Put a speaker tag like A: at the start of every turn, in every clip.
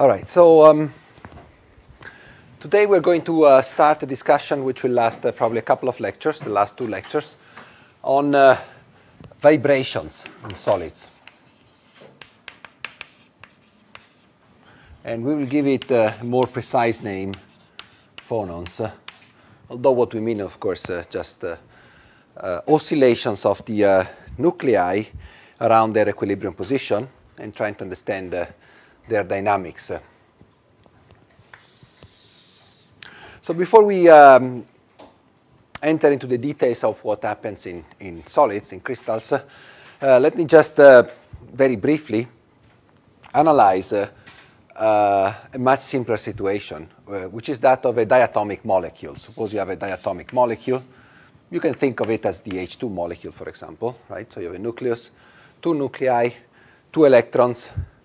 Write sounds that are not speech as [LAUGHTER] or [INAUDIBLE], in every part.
A: All right, so um, today we're going to uh, start a discussion which will last uh, probably a couple of lectures, the last two lectures, on uh, vibrations in solids. And we will give it a more precise name, phonons, uh, although what we mean, of course, uh, just uh, oscillations of the nuclei around their equilibrium position and trying to understand their dynamics. So before we um, enter into the details of what happens in, in solids, in crystals, uh, let me just uh, very briefly analyze uh, a much simpler situation, which is that of a diatomic molecule. Suppose you have a diatomic molecule. You can think of it as the H2 molecule, for example, right? So you have a nucleus, two nuclei, two electrons, uh,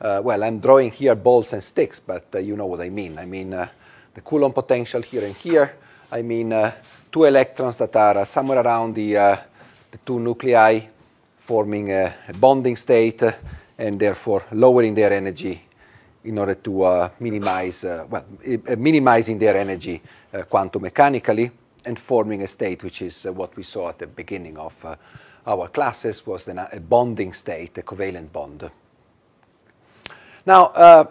A: well, I'm drawing here balls and sticks, but uh, you know what I mean. I mean uh, the Coulomb potential here and here. I mean two electrons that are somewhere around the, the two nuclei forming a, a bonding state and therefore lowering their energy in order to uh, minimize, uh, well, uh, minimizing their energy quantum mechanically and forming a state which is what we saw at the beginning of our classes was a bonding state, a covalent bond. Now, uh,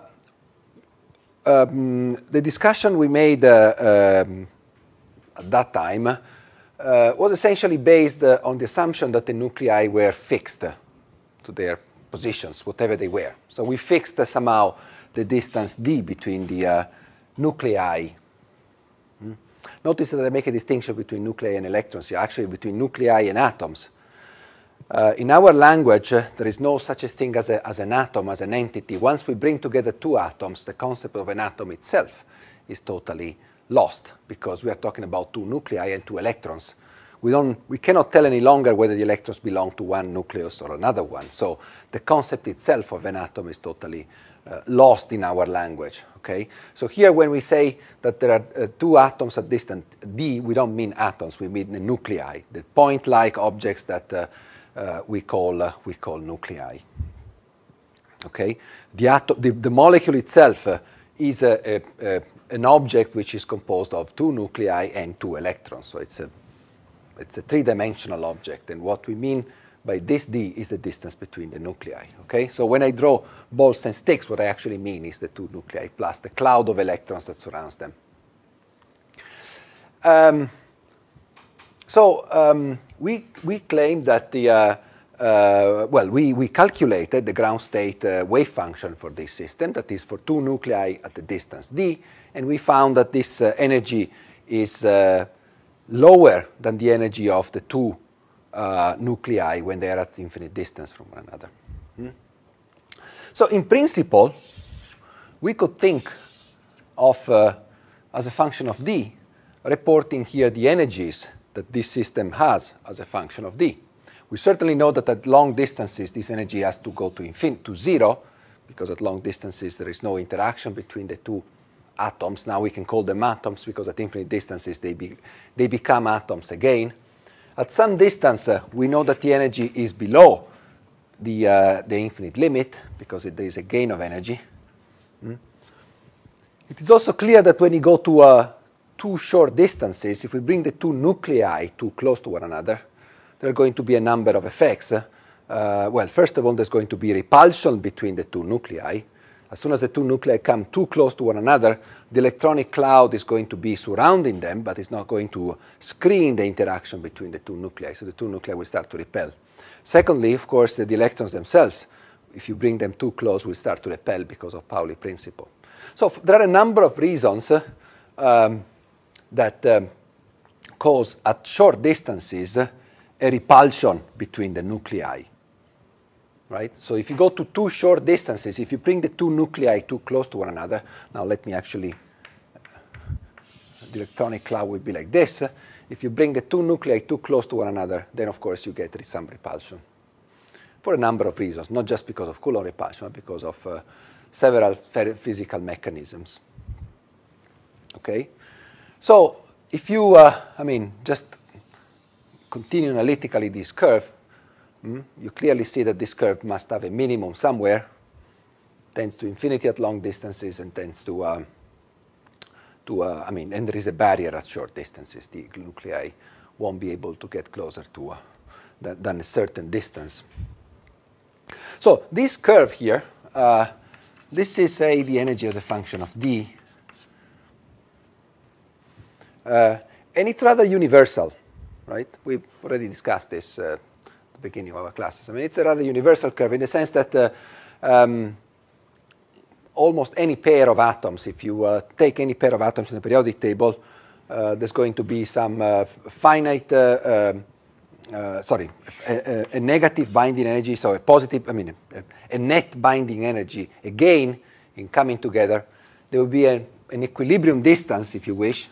A: um, the discussion we made uh, um, at that time uh, was essentially based uh, on the assumption that the nuclei were fixed to their positions, whatever they were. So we fixed uh, somehow the distance d between the uh, nuclei. Hmm? Notice that I make a distinction between nuclei and electrons actually between nuclei and atoms. Uh, in our language, uh, there is no such a thing as, a, as an atom, as an entity. Once we bring together two atoms, the concept of an atom itself is totally lost because we are talking about two nuclei and two electrons. We, don't, we cannot tell any longer whether the electrons belong to one nucleus or another one. So the concept itself of an atom is totally uh, lost in our language. Okay? So here when we say that there are uh, two atoms at distance d, we don't mean atoms, we mean the nuclei, the point-like objects that uh, we call uh, we call nuclei. Okay, the, molecule itself uh, is an object which is composed of two nuclei and two electrons. So it's a it's a three-dimensional object, and what we mean by this d is the distance between the nuclei. Okay, so when I draw balls and sticks, what I actually mean is the two nuclei plus the cloud of electrons that surrounds them. We, we claim that the, uh, uh, well, we, we calculated the ground state uh, wave function for this system, that is for two nuclei at the distance d, and we found that this uh, energy is uh, lower than the energy of the two uh, nuclei when they are at infinite distance from one another. Hmm? So in principle, we could think of, as a function of d, reporting here the energies that this system has as a function of d. We certainly know that at long distances, this energy has to go to to zero, because at long distances there is no interaction between the two atoms. Now we can call them atoms because at infinite distances they, be, they become atoms again. At some distance, uh, we know that the energy is below the, uh, the infinite limit because it, there is a gain of energy. Mm. It is also clear that when you go to uh, too short distances, if we bring the two nuclei too close to one another, there are going to be a number of effects. Uh, well, first of all, there's going to be repulsion between the two nuclei. As soon as the two nuclei come too close to one another, the electronic cloud is going to be surrounding them, but it's not going to screen the interaction between the two nuclei. So the two nuclei will start to repel. Secondly, of course, the, electrons themselves, if you bring them too close, will start to repel because of Pauli principle. So there are a number of reasons uh, um, that um, cause at short distances a repulsion between the nuclei. Right? So if you go to too short distances, if you bring the two nuclei too close to one another, now let me actually, the electronic cloud will be like this. If you bring the two nuclei too close to one another, then of course you get some repulsion for a number of reasons, not just because of Coulomb repulsion, but because of uh, several physical mechanisms. Okay? So if you, uh, I mean, just continue analytically this curve, mm, you clearly see that this curve must have a minimum somewhere. tends to infinity at long distances and tends to, uh, to uh, I mean, and there is a barrier at short distances. The nuclei won't be able to get closer to uh, than, than, a certain distance. So this curve here, uh, this is say the energy as a function of d, uh, and it's rather universal, right? We've already discussed this uh, at the beginning of our classes. I mean, it's a rather universal curve in the sense that uh, um, almost any pair of atoms, if you uh, take any pair of atoms in the periodic table, uh, there's going to be some uh, finite, um, sorry, a, a, negative binding energy, so a positive, I mean, a, a, net binding energy, again, in coming together. There will be an equilibrium distance, if you wish,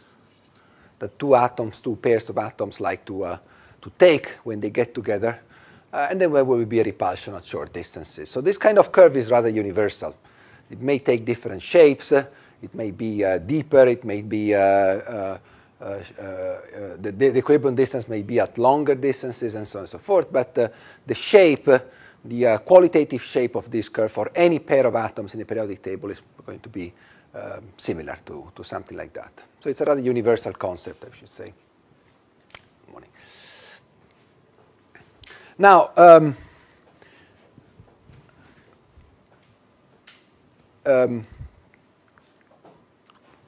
A: that two atoms, two pairs of atoms like to, uh, to take when they get together. and then there will be a repulsion at short distances. So this kind of curve is rather universal. It may take different shapes. It may be uh, deeper. It may be uh, uh, the, the, equilibrium distance may be at longer distances and so on and so forth. But the shape, the qualitative shape of this curve for any pair of atoms in the periodic table is going to be um, similar to, to something like that. So it's a rather universal concept, I should say. Now, um, um,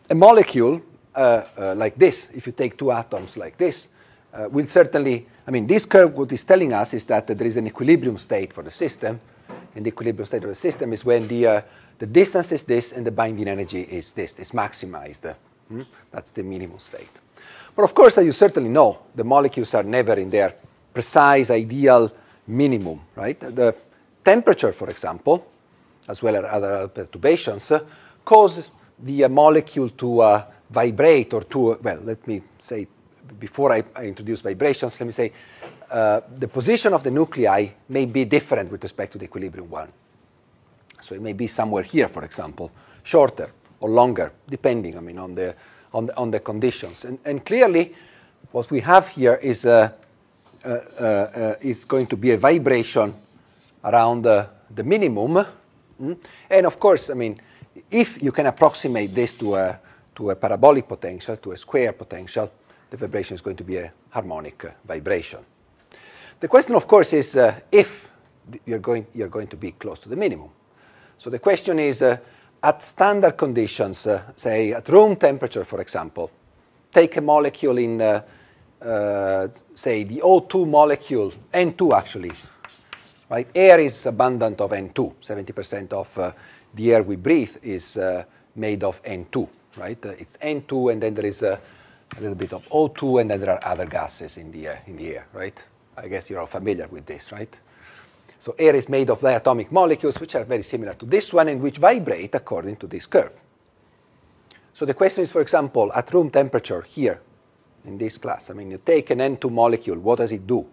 A: a molecule uh, uh, like this, if you take two atoms like this, uh, will certainly, I mean, this curve, what is telling us is that there is an equilibrium state for the system. And the equilibrium state of the system is when the, uh, the distance is this and the binding energy is this, It's maximized. Hmm? That's the minimum state. But of course, as you certainly know, the molecules are never in their precise, ideal minimum, right? The temperature, for example, as well as other perturbations, uh, cause the uh, molecule to uh, vibrate or to, well, let me say, before I, I introduce vibrations, let me say uh, the position of the nuclei may be different with respect to the equilibrium one. So it may be somewhere here, for example, shorter or longer, depending, I mean, on the, on the, on the conditions. And, and clearly, what we have here is, uh, is going to be a vibration around the minimum, Mm? And of course, I mean, if you can approximate this to a, to a parabolic potential, to a square potential, the vibration is going to be a harmonic uh, vibration. The question, of course, is uh, if you're going, you're going to be close to the minimum. So the question is, uh, at standard conditions, uh, say at room temperature, for example, take a molecule in, uh, say, the O2 molecule, N2 actually, Right? Air is abundant of N2. 70% of the air we breathe is made of N2. Right? It's N2, and then there is a, little bit of O2, and then there are other gases in the, in the air. Right? I guess you're all familiar with this, right? So air is made of diatomic molecules, which are very similar to this one, and which vibrate according to this curve. So the question is, for example, at room temperature here, in this class, I mean, you take an N2 molecule, what does it do?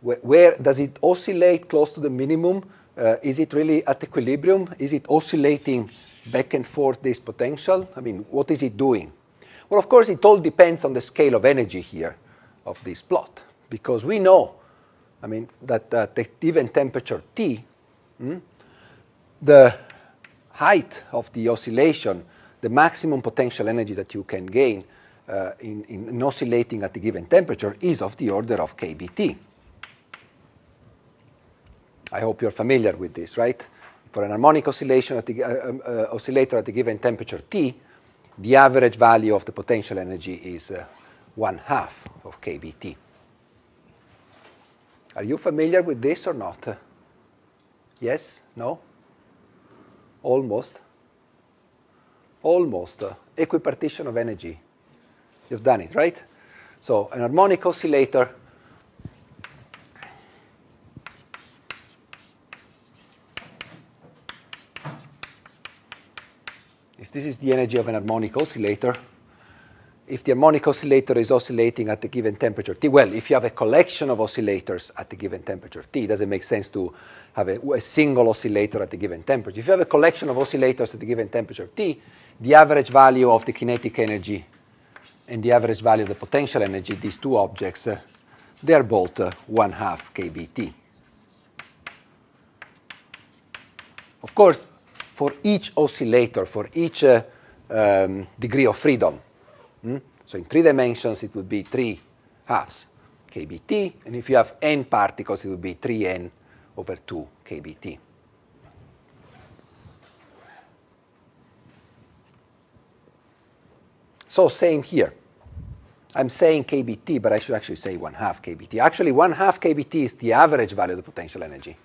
A: where, where does it oscillate close to the minimum? Uh, is it really at equilibrium? Is it oscillating back and forth this potential? I mean, what is it doing? Well, of course, it all depends on the scale of energy here of this plot, because we know, I mean, that at the given temperature T, hmm, the height of the oscillation, the maximum potential energy that you can gain uh, in, in oscillating at the given temperature is of the order of kBT. I hope you're familiar with this, right? For an harmonic oscillation at the, uh, um, uh, oscillator at the given temperature T, the average value of the potential energy is uh, one half of kBT. Are you familiar with this or not? Yes? No? Almost? Almost. Equipartition of energy. You've done it, right? So an harmonic oscillator if This is the energy of an harmonic oscillator. If the harmonic oscillator is oscillating at a given temperature T, well, if you have a collection of oscillators at a given temperature T, it doesn't make sense to have a, a single oscillator at a given temperature. If you have a collection of oscillators at a given temperature T, the average value of the kinetic energy and the average value of the potential energy, these two objects, uh, they are both uh, 1 half kBT. Of course, for each oscillator, for each uh, um, degree of freedom. Mm? So in three dimensions, it would be three halves kBt, and if you have n particles, it would be 3n over 2 kBt. So same here. I'm saying kBt, but I should actually say 1 half kBt. Actually, 1 half kBt is the average value of the potential energy.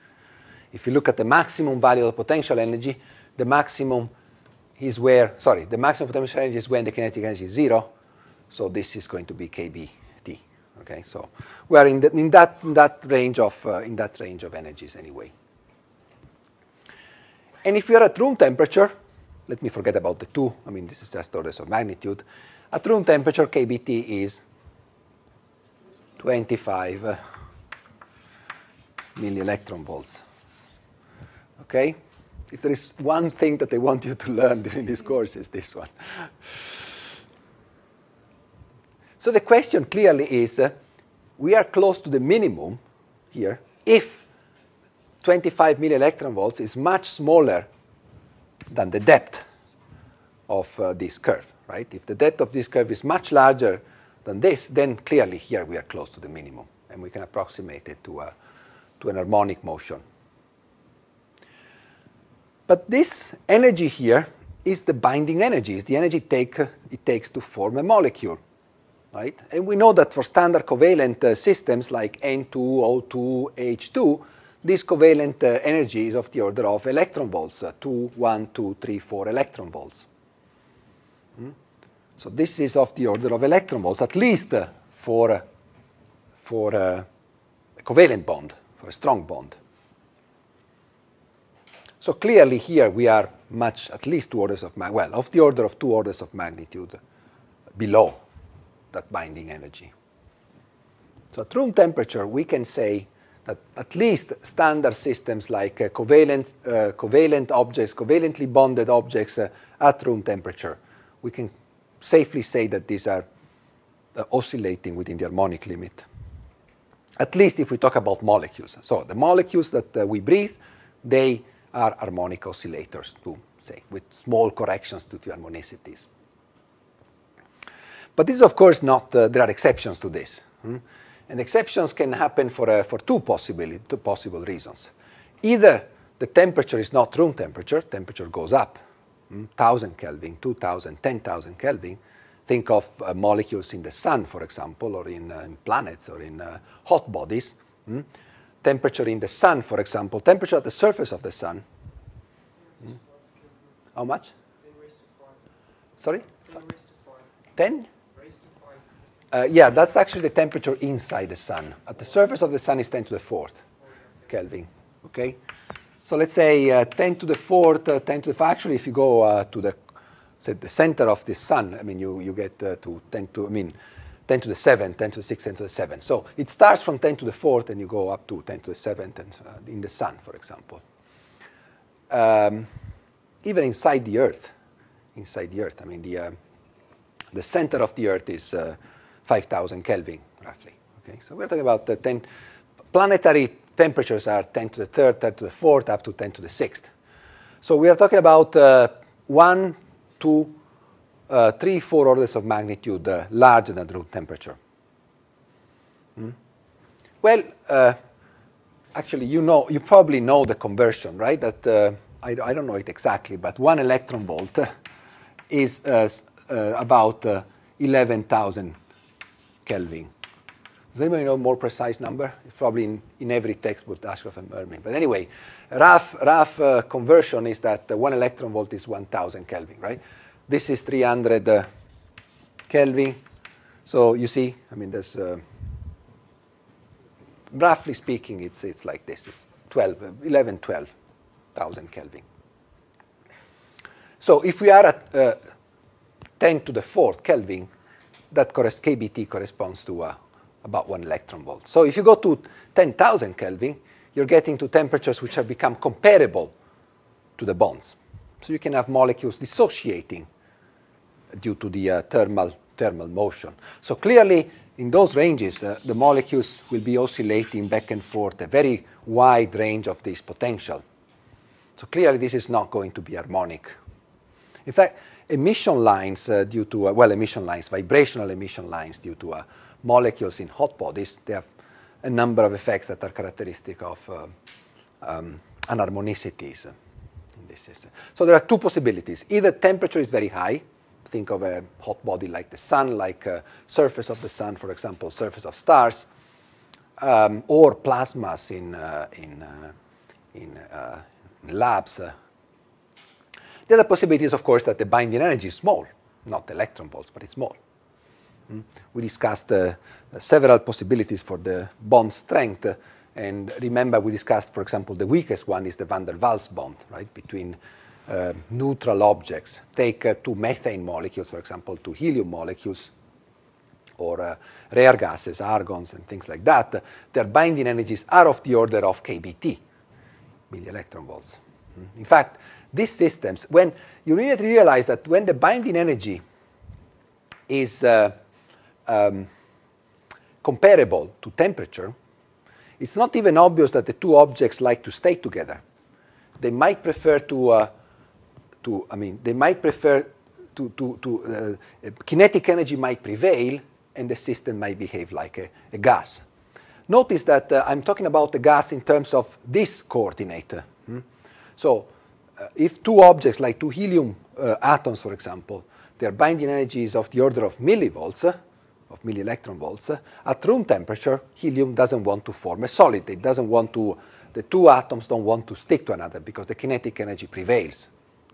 A: If you look at the maximum value of the potential energy, the maximum is where, sorry, the maximum potential energy is when the kinetic energy is zero. So this is going to be kBt. Okay, so we are in, the, in that in that range of uh, in that range of energies anyway. And if you are at room temperature, let me forget about the two. I mean, this is just orders of magnitude. At room temperature, kBt is 25 uh, millielectron volts. Okay? If there is one thing that I want you to learn during this course, is this one. So the question clearly is, uh, we are close to the minimum here if 25 millielectron volts is much smaller than the depth of uh, this curve right? If the depth of this curve is much larger than this, then clearly here we are close to the minimum, and we can approximate it to, a, to an harmonic motion. But this energy here is the binding energy, is the energy take, it takes to form a molecule. Right? And we know that for standard covalent uh, systems like N2, O2, H2, this covalent uh, energy is of the order of electron volts, uh, 2, 1, 2, 3, 4 electron volts. So this is of the order of electron volts, at least for, for a covalent bond, for a strong bond. So clearly here we are much, at least two orders of, magnitude, well, of the order of two orders of magnitude below that binding energy. So at room temperature, we can say that at least standard systems like uh, covalent, uh, covalent objects, covalently bonded objects uh, at room temperature, we can safely say that these are uh, oscillating within the harmonic limit. At least if we talk about molecules. So the molecules that uh, we breathe, they are harmonic oscillators to say, with small corrections to the harmonicities. But this is, of course, not, uh, there are exceptions to this. Hmm? And exceptions can happen for, uh, for two, two possible reasons. Either the temperature is not room temperature, temperature goes up, 1000 Kelvin, 2000, 10,000 Kelvin, think of uh, molecules in the sun, for example, or in, uh, in planets or in uh, hot bodies. Mm? Temperature in the sun, for example, temperature at the surface of the sun. Mm? How much? Sorry? 10? Uh, yeah, that's actually the temperature inside the sun. At the surface of the sun is 10 to the fourth Kelvin. Okay? So let's say uh, 10 to the fourth, uh, 10 to the fourth. Actually, if you go uh, to the, say, the center of the sun, I mean, you, you get uh, to 10 to, I mean, 10 to the 7, 10 to the 6, 10 to the 7. So it starts from 10 to the fourth and you go up to 10 to the 7th and, uh, in the sun, for example. Um, even inside the Earth, inside the Earth, I mean, the, uh, the center of the Earth is 5,000 Kelvin, roughly. Okay, so we're talking about the 10 planetary temperatures are 10 to the third, 10 to the fourth, up to 10 to the sixth. So we are talking about uh, one, two, uh, three, four orders of magnitude uh, larger than room temperature. Hmm? Well, uh, actually, you know, you probably know the conversion, right? That uh, I, I, don't know it exactly, but one electron volt [LAUGHS] is uh, about 11,000 Kelvin. Does anybody know a more precise number? It's probably in, in every textbook, Ashcroft and Mermin. But anyway, rough, rough uh, conversion is that uh, one electron volt is 1,000 Kelvin, right? This is 300 uh, Kelvin. So you see, I mean, there's, uh, roughly speaking, it's, it's like this. It's 12, uh, 11, 12,000 Kelvin. So if we are at uh, 10 to the fourth Kelvin, that KBT corresponds to uh, about one electron volt. So if you go to 10,000 Kelvin, you're getting to temperatures which have become comparable to the bonds. So you can have molecules dissociating due to the uh, thermal, motion. So clearly, in those ranges, uh, the molecules will be oscillating back and forth a very wide range of this potential. So clearly this is not going to be harmonic. In fact, emission lines uh, due to, well, emission lines, vibrational emission lines due to molecules in hot bodies, they have a number of effects that are characteristic of um, anharmonicities in this system. So there are two possibilities. Either temperature is very high, think of a hot body like the sun, like surface of the sun, for example, surface of stars, um, or plasmas in, uh, in, uh, in, uh, in labs. The other possibility is, of course, that the binding energy is small, not electron volts, but it's small. Mm? We discussed uh, several possibilities for the bond strength, and remember we discussed, for example, the weakest one is the van der Waals bond, right, between uh, neutral objects. Take uh, two methane molecules, for example, two helium molecules, or uh, rare gases, argons, and things like that. Their binding energies are of the order of kBt, milli electron volts. Mm. In fact, these systems, when you immediately realize that when the binding energy is uh, um, comparable to temperature, it's not even obvious that the two objects like to stay together. They might prefer to, uh, to I mean, they might prefer to, to, to uh, kinetic energy might prevail and the system might behave like a, a gas. Notice that uh, I'm talking about the gas in terms of this coordinate. Hmm? So uh, if two objects, like two helium uh, atoms, for example, their binding energy is of the order of millivolts, of millielectron volts, at room temperature, helium doesn't want to form a solid. It doesn't want to, the two atoms don't want to stick to another because the kinetic energy prevails,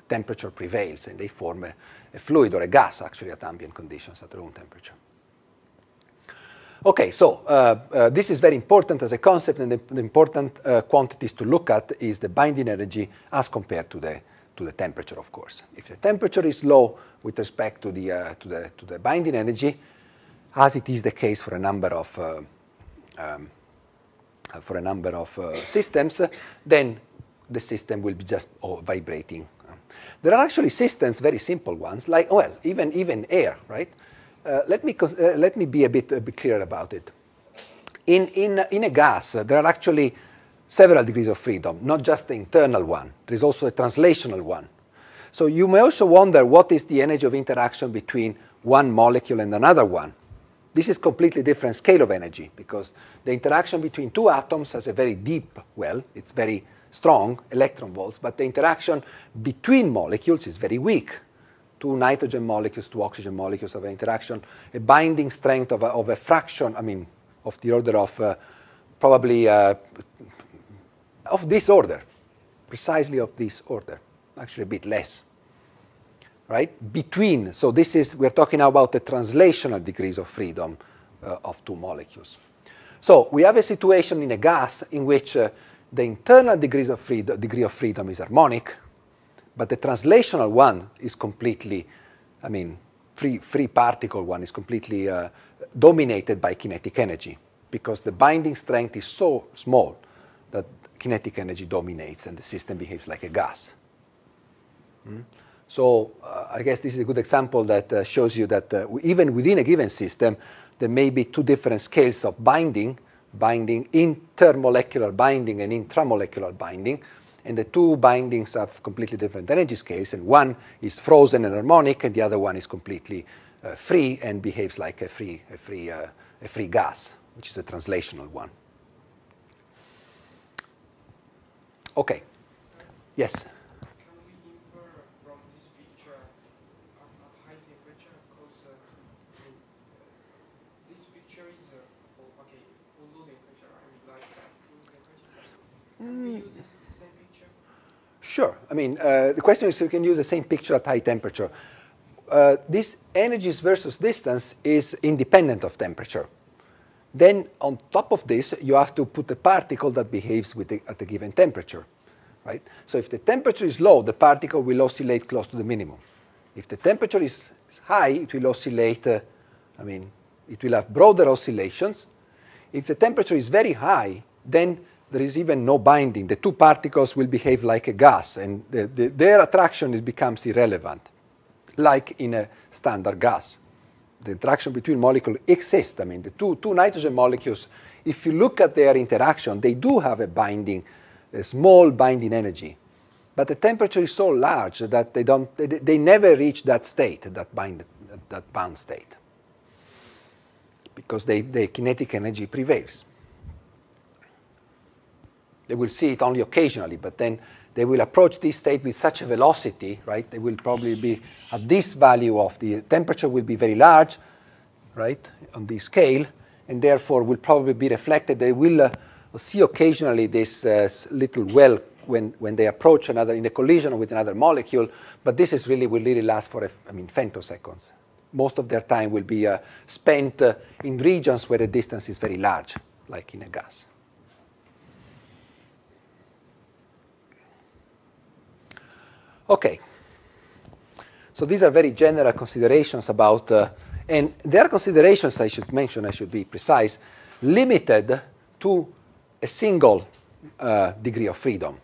A: temperature prevails, and they form a, a fluid or a gas, actually, at ambient conditions at room temperature. Okay, so uh, uh, this is very important as a concept, and the, the important uh, quantities to look at is the binding energy as compared to the, to the temperature, of course. If the temperature is low with respect to the, uh, to the, to the binding energy, as it is the case for a number of, uh, um, uh, for a number of systems, then the system will be just oh, vibrating. There are actually systems, very simple ones, like, well, even, even air, right? Uh, let, me, uh, let me be a bit, a bit clear about it. In, in, in a gas, uh, there are actually several degrees of freedom, not just the internal one. There is also a translational one. So you may also wonder what is the energy of interaction between one molecule and another one. This is completely different scale of energy because the interaction between two atoms has a very deep well, it's very strong, electron volts, but the interaction between molecules is very weak, two nitrogen molecules, two oxygen molecules of an interaction, a binding strength of a, of a fraction, I mean, of the order of uh, probably uh, of this order, precisely of this order, actually a bit less, right? Between, so this is, we're talking about the translational degrees of freedom uh, of two molecules. So we have a situation in a gas in which uh, the internal degrees of freedom, degree of freedom is harmonic, but the translational one is completely, I mean, free, free particle one is completely uh, dominated by kinetic energy because the binding strength is so small that kinetic energy dominates and the system behaves like a gas. Mm? So uh, I guess this is a good example that uh, shows you that uh, even within a given system, there may be two different scales of binding, binding intermolecular binding and intramolecular binding, and the two bindings have completely different energy scales, and one is frozen and harmonic, and the other one is completely uh, free and behaves like a free, a, free, uh, a free gas, which is a translational one. Okay. Yes? Sure. I mean, uh, the question is you can use the same picture at high temperature. Uh, this energies versus distance is independent of temperature. Then on top of this, you have to put a particle that behaves the, at a given temperature, right? So if the temperature is low, the particle will oscillate close to the minimum. If the temperature is, is high, it will oscillate, uh, I mean, it will have broader oscillations. If the temperature is very high, then there is even no binding. The two particles will behave like a gas, and the, the, their attraction is, becomes irrelevant, like in a standard gas. The interaction between molecules exists. I mean, the two, two nitrogen molecules, if you look at their interaction, they do have a binding, a small binding energy. but the temperature is so large that they, don't, they, they never reach that state, that, bind, that bound state, because they, the kinetic energy prevails. They will see it only occasionally, but then they will approach this state with such a velocity, right? They will probably be at this value of the temperature will be very large, right, on this scale, and therefore will probably be reflected. They will uh, see occasionally this uh, little well when, when they approach another in a collision with another molecule, but this is really will really last for, I mean, femtoseconds. Most of their time will be uh, spent uh, in regions where the distance is very large, like in a gas. Okay. So these are very general considerations about, uh, and there are considerations I should mention, I should be precise, limited to a single uh, degree of freedom.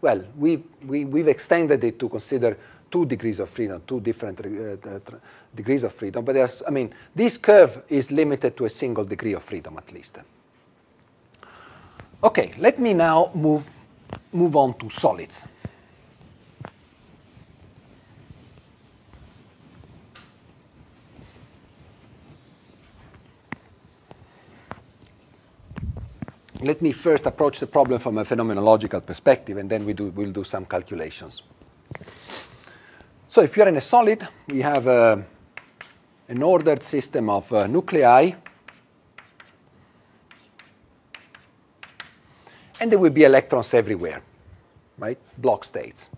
A: Well, we, we, we've extended it to consider two degrees of freedom, two different uh, degrees of freedom, but there's, I mean, this curve is limited to a single degree of freedom at least. Okay, let me now move, move on to solids. Let me first approach the problem from a phenomenological perspective, and then we do, we'll do some calculations. So if you're in a solid, we have uh, an ordered system of uh, nuclei, and there will be electrons everywhere, right? Bloch states.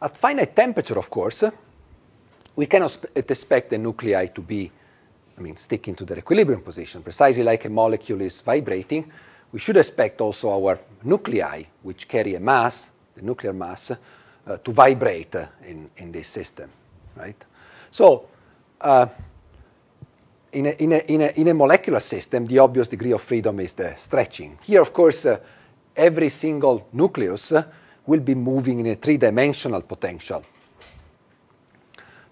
A: At finite temperature, of course, we cannot expect the nuclei to be I mean, sticking to their equilibrium position. Precisely like a molecule is vibrating, we should expect also our nuclei, which carry a mass, the nuclear mass, uh, to vibrate uh, in, in this system, right? So, uh, in, a, in, a, in, a, in, a, molecular system, the obvious degree of freedom is the stretching. Here, of course, uh, every single nucleus uh, will be moving in a three-dimensional potential.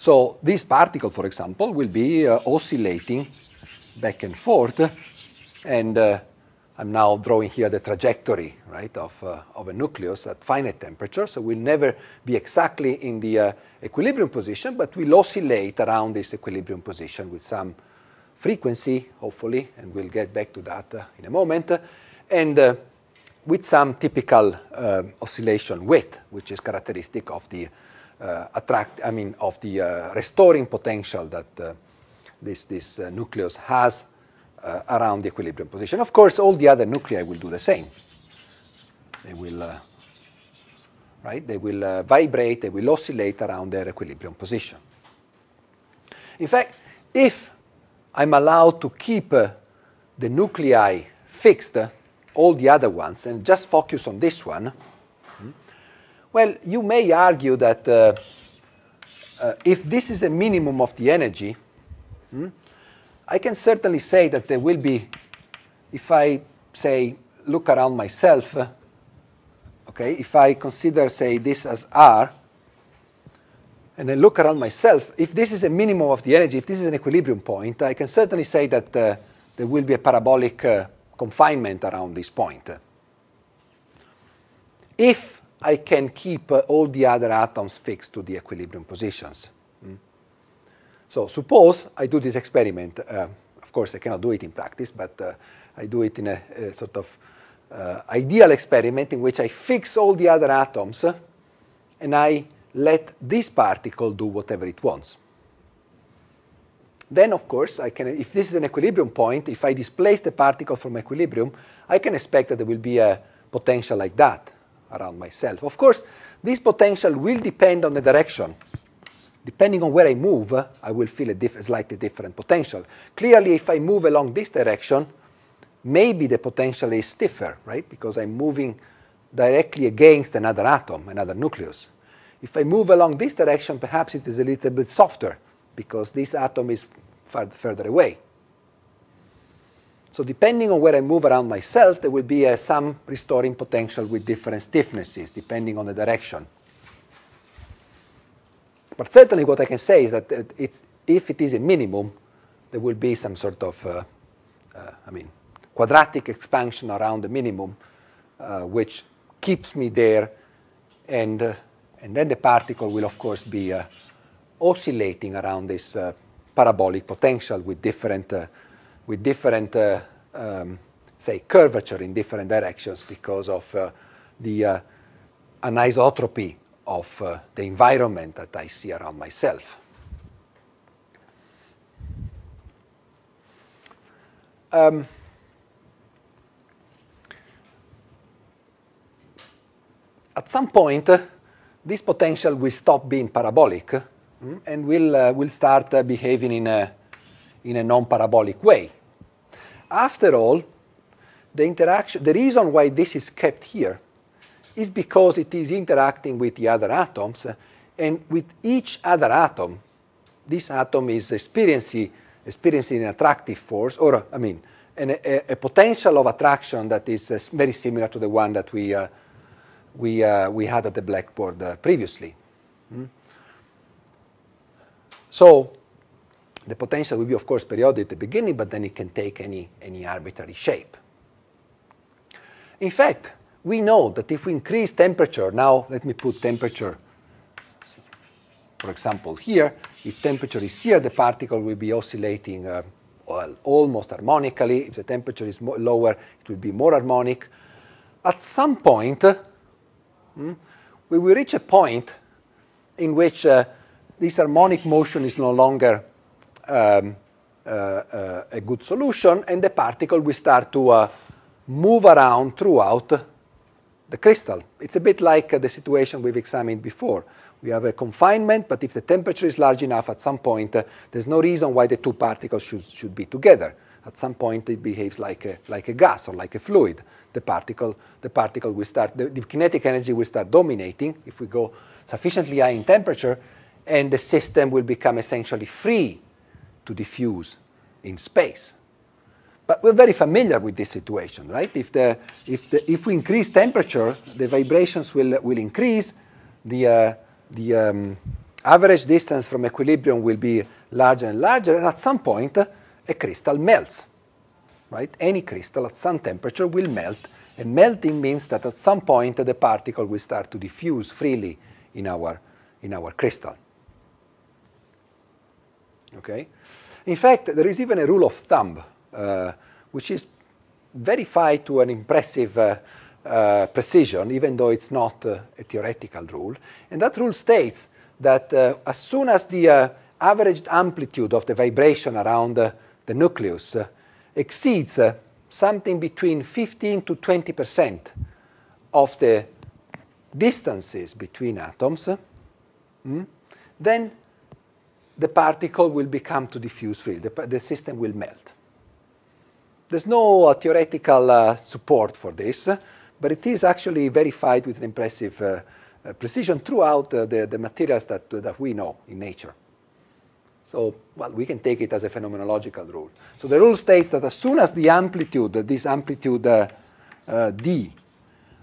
A: So this particle, for example, will be uh, oscillating back and forth, and uh, I'm now drawing here the trajectory, right, of, uh, of a nucleus at finite temperature. So we'll never be exactly in the uh, equilibrium position, but we'll oscillate around this equilibrium position with some frequency, hopefully, and we'll get back to that uh, in a moment, and uh, with some typical oscillation width, which is characteristic of the attract, I mean, of the uh, restoring potential that uh, this, this nucleus has around the equilibrium position. Of course, all the other nuclei will do the same. They will, right? They will vibrate, they will oscillate around their equilibrium position. In fact, if I'm allowed to keep uh, the nuclei fixed, uh, all the other ones, and just focus on this one, well, you may argue that uh, uh, if this is a minimum of the energy, hmm, I can certainly say that there will be, if I say, look around myself, uh, okay, if I consider, say, this as R, and I look around myself, if this is a minimum of the energy, if this is an equilibrium point, I can certainly say that uh, there will be a parabolic uh, confinement around this point. If I can keep uh, all the other atoms fixed to the equilibrium positions. Mm. So suppose I do this experiment. Uh, of course, I cannot do it in practice, but uh, I do it in a, a sort of uh, ideal experiment in which I fix all the other atoms uh, and I let this particle do whatever it wants. Then, of course, I can, if this is an equilibrium point, if I displace the particle from equilibrium, I can expect that there will be a potential like that around myself. Of course, this potential will depend on the direction. Depending on where I move, I will feel a diff slightly different potential. Clearly, if I move along this direction, maybe the potential is stiffer, right? Because I'm moving directly against another atom, another nucleus. If I move along this direction, perhaps it is a little bit softer because this atom is far further away. So depending on where I move around myself, there will be uh, some restoring potential with different stiffnesses, depending on the direction. But certainly what I can say is that it's, if it is a minimum, there will be some sort of, uh, uh, I mean, quadratic expansion around the minimum uh, which keeps me there, and, uh, and then the particle will, of course, be uh, oscillating around this uh, parabolic potential with different, uh, with different um, say, curvature in different directions because of the anisotropy of the environment that I see around myself. Um, at some point, uh, this potential will stop being parabolic mm, and will, uh, will start uh, behaving in a, in a non-parabolic way. After all, the interaction, the reason why this is kept here is because it is interacting with the other atoms, and with each other atom, this atom is experiencing experiencing an attractive force, or I mean, an, a, a, potential of attraction that is uh, very similar to the one that we, uh, we, uh, we had at the blackboard uh, previously. Mm? So the potential will be, of course, periodic at the beginning, but then it can take any, any arbitrary shape. In fact, we know that if we increase temperature, now let me put temperature, for example, here, if temperature is here, the particle will be oscillating uh, well, almost harmonically. If the temperature is lower, it will be more harmonic. At some point, hmm, we will reach a point in which uh, this harmonic motion is no longer um, uh, uh, a good solution, and the particle will start to uh, move around throughout the crystal. It's a bit like the situation we've examined before. We have a confinement, but if the temperature is large enough at some point, there's no reason why the two particles should, should be together. At some point, it behaves like a, like a gas or like a fluid. The particle, the particle will start, the, the kinetic energy will start dominating if we go sufficiently high in temperature, and the system will become essentially free to diffuse in space. But we're very familiar with this situation, right? If, the, if, the, if we increase temperature, the vibrations will, will increase, the, uh, the um, average distance from equilibrium will be larger and larger, and at some point, a crystal melts. Right? Any crystal at some temperature will melt, and melting means that at some point the particle will start to diffuse freely in our, in our crystal. Okay? In fact, there is even a rule of thumb, uh, which is verified to an impressive uh, uh, precision, even though it's not uh, a theoretical rule. And that rule states that uh, as soon as the uh, averaged amplitude of the vibration around the nucleus exceeds something between 15 to 20 percent of the distances between atoms, mm, then the particle will become to diffuse freely. The, the system will melt. There's no theoretical support for this but it is actually verified with an impressive uh, uh, precision throughout uh, the, the materials that, that we know in nature. So, well, we can take it as a phenomenological rule. So the rule states that as soon as the amplitude, this amplitude uh, uh, d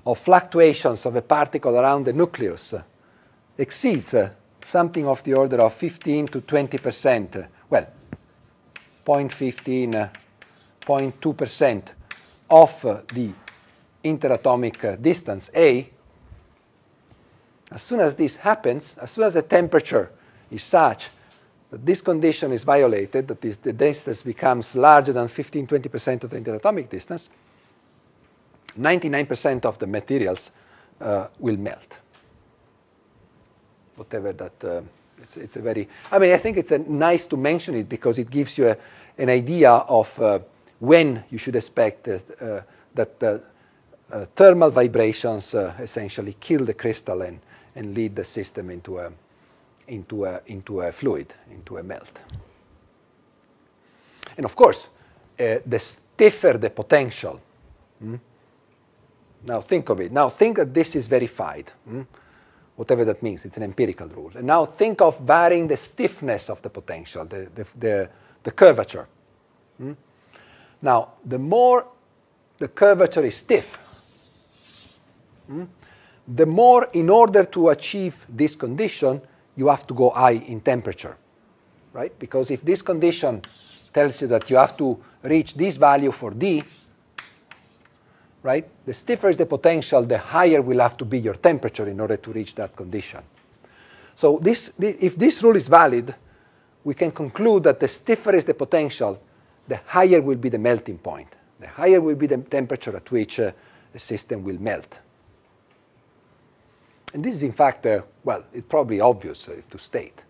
A: of fluctuations of a particle around the nucleus exceeds uh, something of the order of 15 to 20 percent, well, 0.15, uh, 0.2 percent of uh, the interatomic uh, distance A, as soon as this happens, as soon as the temperature is such that this condition is violated, that is, the distance becomes larger than 15, 20% of the interatomic distance, 99% of the materials uh, will melt. Whatever that, uh, it's, it's, a very, I mean, I think it's a, nice to mention it because it gives you a, an idea of uh, when you should expect uh, that uh, thermal vibrations uh, essentially kill the crystal and, and lead the system into a, into, a, into a fluid, into a melt. And of course, uh, the stiffer the potential, mm, now think of it. Now think that this is verified, mm, whatever that means. It's an empirical rule. And now think of varying the stiffness of the potential, the, the, the, the curvature. Mm. Now, the more the curvature is stiff, the more, in order to achieve this condition, you have to go high in temperature, right? Because if this condition tells you that you have to reach this value for D, right? The stiffer is the potential, the higher will have to be your temperature in order to reach that condition. So this, if this rule is valid, we can conclude that the stiffer is the potential, the higher will be the melting point. The higher will be the temperature at which uh, a system will melt. And this is, in fact, uh, well, it's probably obvious uh, to state.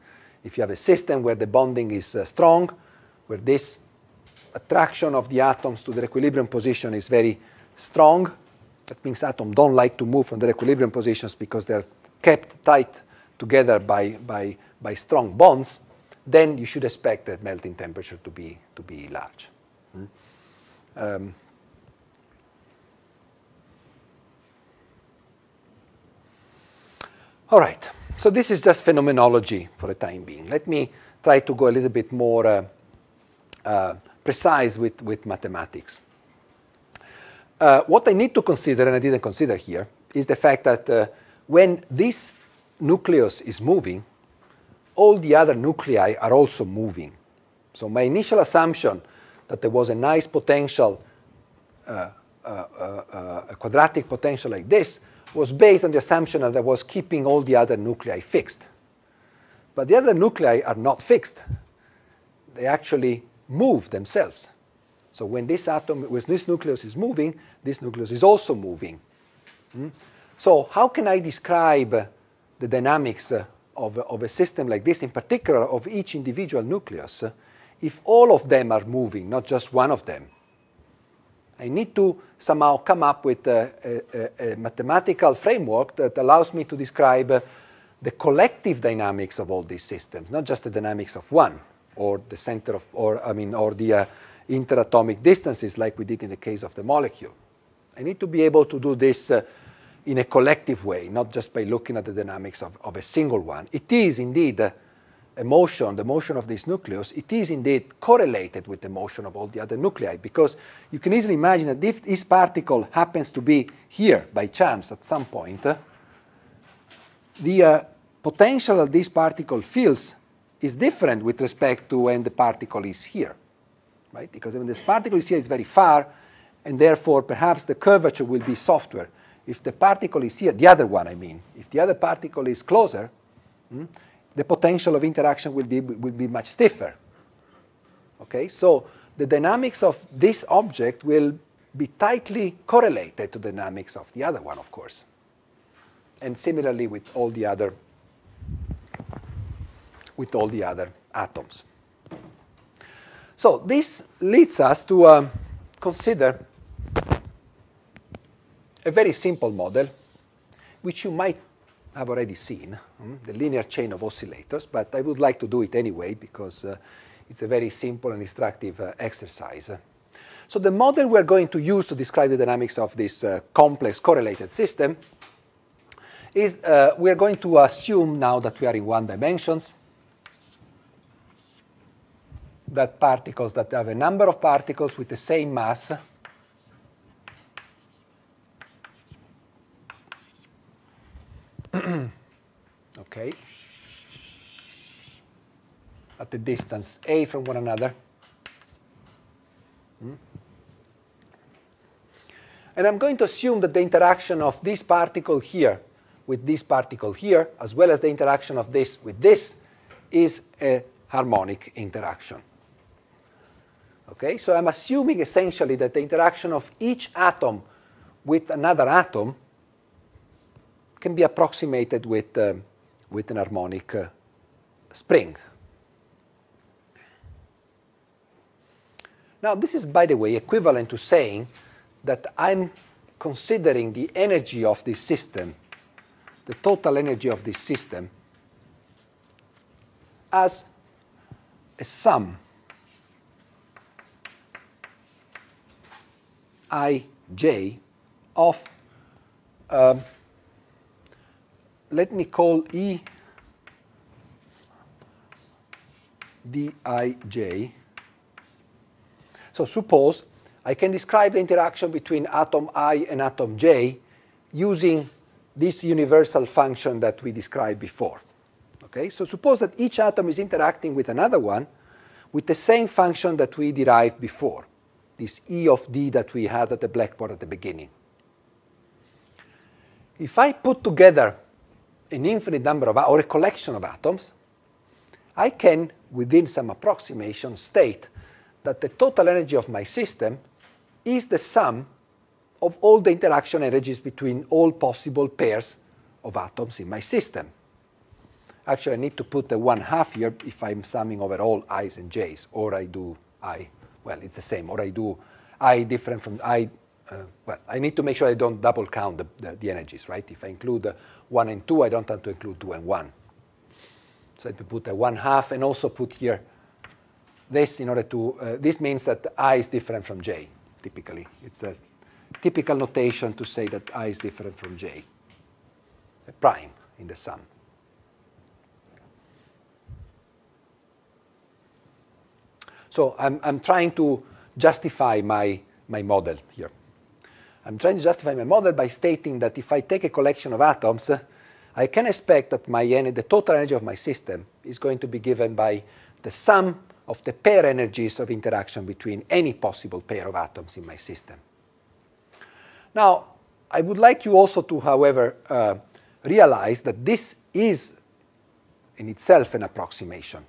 A: If you have a system where the bonding is uh, strong, where this attraction of the atoms to their equilibrium position is very strong, that means atoms don't like to move from their equilibrium positions because they're kept tight together by, by, by strong bonds, then you should expect that melting temperature to be, to be large. Mm. Um, All right, so this is just phenomenology for the time being. Let me try to go a little bit more uh, uh, precise with, with mathematics. Uh, what I need to consider, and I didn't consider here, is the fact that uh, when this nucleus is moving, all the other nuclei are also moving. So my initial assumption that there was a nice potential, uh, a quadratic potential like this, was based on the assumption that I was keeping all the other nuclei fixed. But the other nuclei are not fixed. They actually move themselves. So when this atom, when this nucleus is moving, this nucleus is also moving. Mm? So how can I describe the dynamics of, of a system like this, in particular of each individual nucleus, if all of them are moving, not just one of them? I need to somehow come up with a, a, a mathematical framework that allows me to describe the collective dynamics of all these systems, not just the dynamics of one or the center of, or I mean, or the uh, interatomic distances like we did in the case of the molecule. I need to be able to do this uh, in a collective way, not just by looking at the dynamics of, of a single one. It is indeed uh, a motion, the motion of this nucleus, it is indeed correlated with the motion of all the other nuclei because you can easily imagine that if this particle happens to be here by chance at some point, uh, the uh, potential that this particle feels is different with respect to when the particle is here, right? Because when this particle is here, it's very far, and therefore perhaps the curvature will be softer. If the particle is here, the other one, I mean, if the other particle is closer, hmm, the potential of interaction will be, will be much stiffer. Okay, so the dynamics of this object will be tightly correlated to the dynamics of the other one, of course. And similarly with all the other with all the other atoms. So this leads us to uh, consider a very simple model, which you might I've already seen, um, the linear chain of oscillators, but I would like to do it anyway because uh, it's a very simple and instructive uh, exercise. So the model we're going to use to describe the dynamics of this uh, complex correlated system is uh, we're going to assume now that we are in one dimensions, that particles that have a number of particles with the same mass [CLEARS THROAT] okay, at the distance a from one another. Hmm? And I'm going to assume that the interaction of this particle here with this particle here, as well as the interaction of this with this, is a harmonic interaction. Okay, so I'm assuming essentially that the interaction of each atom with another atom can be approximated with, uh, with an harmonic uh, spring. Now, this is, by the way, equivalent to saying that I'm considering the energy of this system, the total energy of this system, as a sum ij of um, let me call E dij. So suppose I can describe the interaction between atom i and atom j using this universal function that we described before. Okay, so suppose that each atom is interacting with another one with the same function that we derived before, this E of d that we had at the blackboard at the beginning. if I put together an infinite number of, or a collection of atoms, I can, within some approximation, state that the total energy of my system is the sum of all the interaction energies between all possible pairs of atoms in my system. Actually, I need to put the one half here if I'm summing over all i's and j's, or I do i, well, it's the same, or I do i different from i, uh, well, I need to make sure I don't double count the, the, the energies, right? If I include uh, 1 and 2, I don't have to include 2 and 1. So me put a 1 half and also put here this in order to, uh, this means that i is different from j, typically. It's a typical notation to say that i is different from j, a prime in the sum. So I'm, I'm trying to justify my, my model here. I'm trying to justify my model by stating that if I take a collection of atoms, I can expect that my the total energy of my system is going to be given by the sum of the pair energies of interaction between any possible pair of atoms in my system. Now, I would like you also to, however, uh, realize that this is in itself an approximation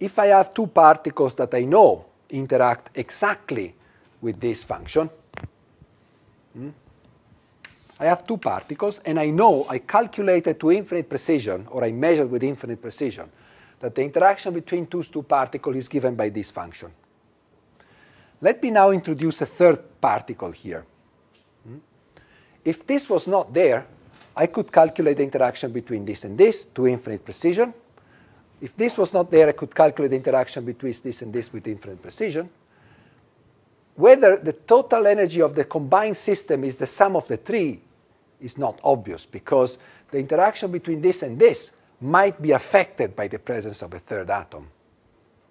A: if I have two particles that I know interact exactly with this function, hmm, I have two particles, and I know I calculated to infinite precision, or I measured with infinite precision, that the interaction between those two particles is given by this function. Let me now introduce a third particle here. Hmm. If this was not there, I could calculate the interaction between this and this to infinite precision, if this was not there, I could calculate the interaction between this and this with infinite precision. Whether the total energy of the combined system is the sum of the three is not obvious because the interaction between this and this might be affected by the presence of a third atom,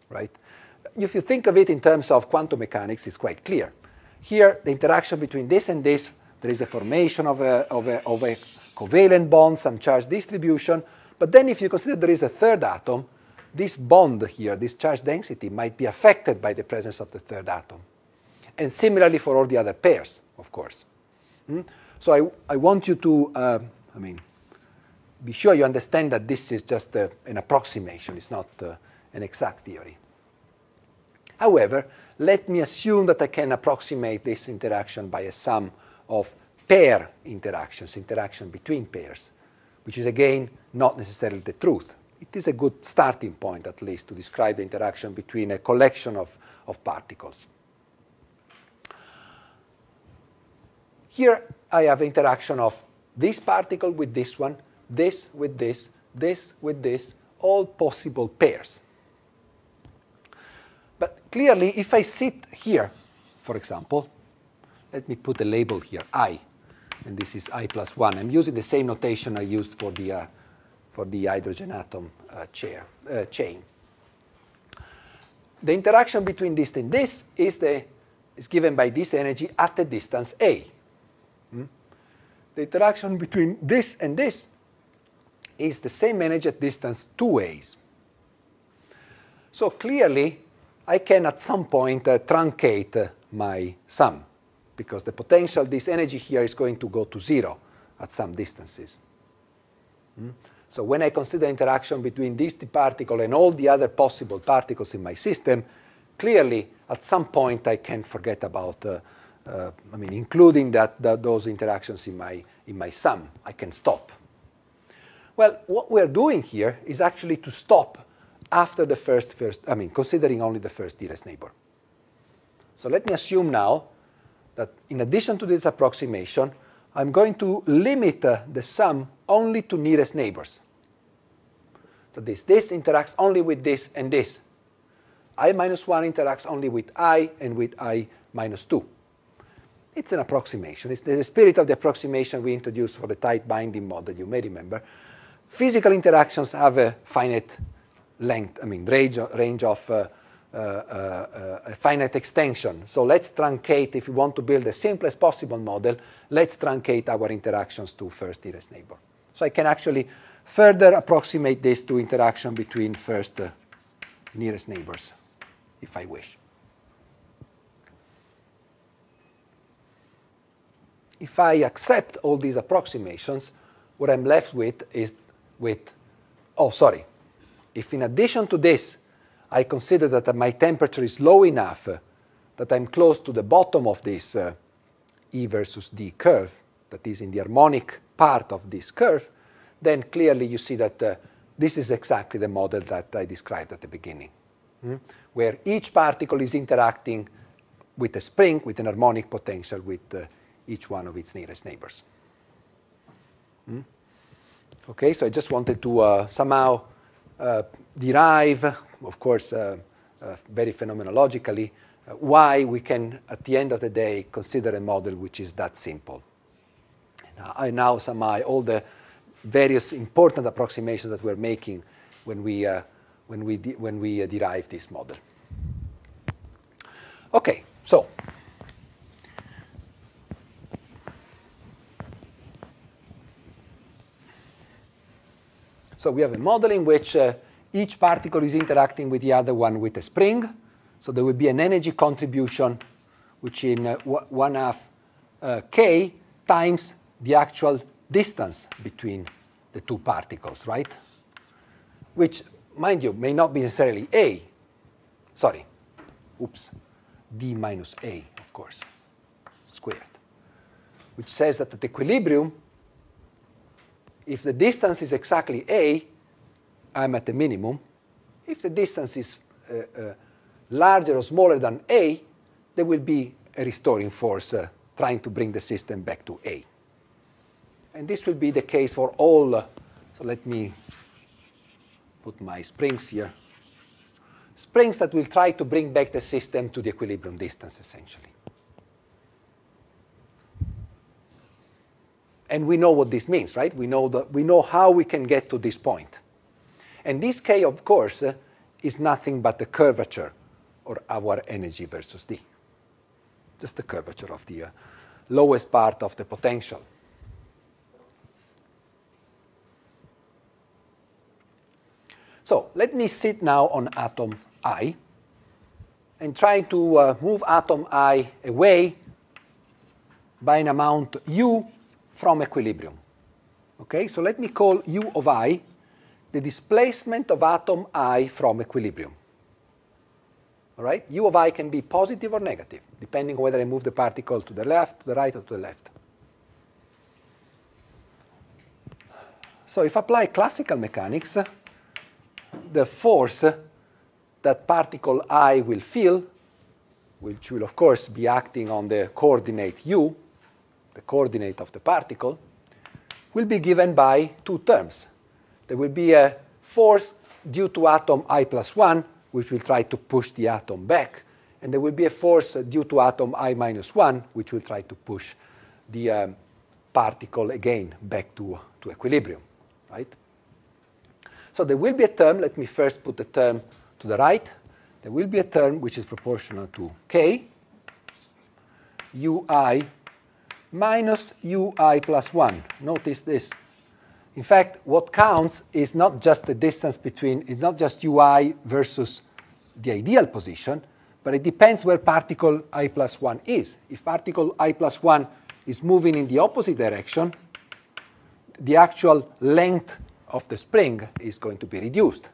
A: right? If you think of it in terms of quantum mechanics, it's quite clear. Here, the interaction between this and this, there is a formation of a, of a, of a covalent bond, some charge distribution, but then if you consider there is a third atom, this bond here, this charge density, might be affected by the presence of the third atom. And similarly for all the other pairs, of course. Hmm? So I, I want you to, uh, I mean, be sure you understand that this is just uh, an approximation, it's not uh, an exact theory. However, let me assume that I can approximate this interaction by a sum of pair interactions, interaction between pairs which is again not necessarily the truth. It is a good starting point, at least, to describe the interaction between a collection of, of particles. Here I have interaction of this particle with this one, this with this, this with this, all possible pairs. But clearly, if I sit here, for example, let me put a label here, I and this is i plus 1. I'm using the same notation I used for the, uh, for the hydrogen atom uh, chair, uh, chain. The interaction between this and this is, the, is given by this energy at the distance a. Hmm? The interaction between this and this is the same energy at distance 2a's. So clearly, I can at some point uh, truncate uh, my sum because the potential, this energy here is going to go to zero at some distances. Mm? So when I consider interaction between this particle and all the other possible particles in my system, clearly at some point I can forget about, uh, uh, I mean, including that, that, those interactions in my, in my sum. I can stop. Well, what we're doing here is actually to stop after the first, first, I mean, considering only the first nearest neighbor. So let me assume now that in addition to this approximation, I'm going to limit uh, the sum only to nearest neighbors. So this, this interacts only with this and this. i minus 1 interacts only with i and with i minus 2. It's an approximation. It's the spirit of the approximation we introduced for the tight binding model, you may remember. Physical interactions have a finite length, I mean, range, range of uh, Uh, uh, uh, a finite extension. So let's truncate, if we want to build the simplest possible model, let's truncate our interactions to first nearest neighbor. So I can actually further approximate this to interaction between first uh, nearest neighbors, if I wish. if I accept all these approximations, what I'm left with is with, oh, sorry. If in addition to this, I consider that my temperature is low enough that I'm close to the bottom of this uh, E versus D curve, that is in the harmonic part of this curve, then clearly you see that uh, this is exactly the model that I described at the beginning, hmm? where each particle is interacting with a spring with an harmonic potential with uh, each one of its nearest neighbors. Hmm? Okay, so I just wanted to somehow derive, of course, uh, uh, very phenomenologically, uh, why we can, at the end of the day, consider a model which is that simple. I now summarize all the various important approximations that we're making when we, uh, when we, when we uh, derive this model. Okay, so So we have a model in which uh, each particle is interacting with the other one with a spring. So there will be an energy contribution, which in uh, one half uh, k times the actual distance between the two particles, right? Which, mind you, may not be necessarily A. Sorry, oops, D minus A, of course, squared. Which says that at equilibrium, if the distance is exactly A, I'm at the minimum. If the distance is uh, uh, larger or smaller than A, there will be a restoring force uh, trying to bring the system back to A. And this will be the case for all. Uh, so let me put my springs here. Springs that will try to bring back the system to the equilibrium distance, essentially. And we know what this means, right? We know, that we know how we can get to this point. And this k, of course, uh, is nothing but the curvature or our energy versus d. Just the curvature of the uh, lowest part of the potential. So let me sit now on atom i and try to uh, move atom i away by an amount u from equilibrium. Okay, so let me call u of i the displacement of atom i from equilibrium. All right, u of i can be positive or negative, depending on whether I move the particle to the left, to the right, or to the left. So if I apply classical mechanics, the force that particle i will feel, which will of course be acting on the coordinate u, the coordinate of the particle, will be given by two terms. There will be a force due to atom i plus 1, which will try to push the atom back, and there will be a force due to atom i minus 1, which will try to push the um, particle again back to, to equilibrium, right? So there will be a term, let me first put the term to the right. There will be a term which is proportional to k, ui minus ui plus 1. Notice this. In fact, what counts is not just the distance between, it's not just ui versus the ideal position, but it depends where particle i plus 1 is. If particle i plus 1 is moving in the opposite direction, the actual length of the spring is going to be reduced.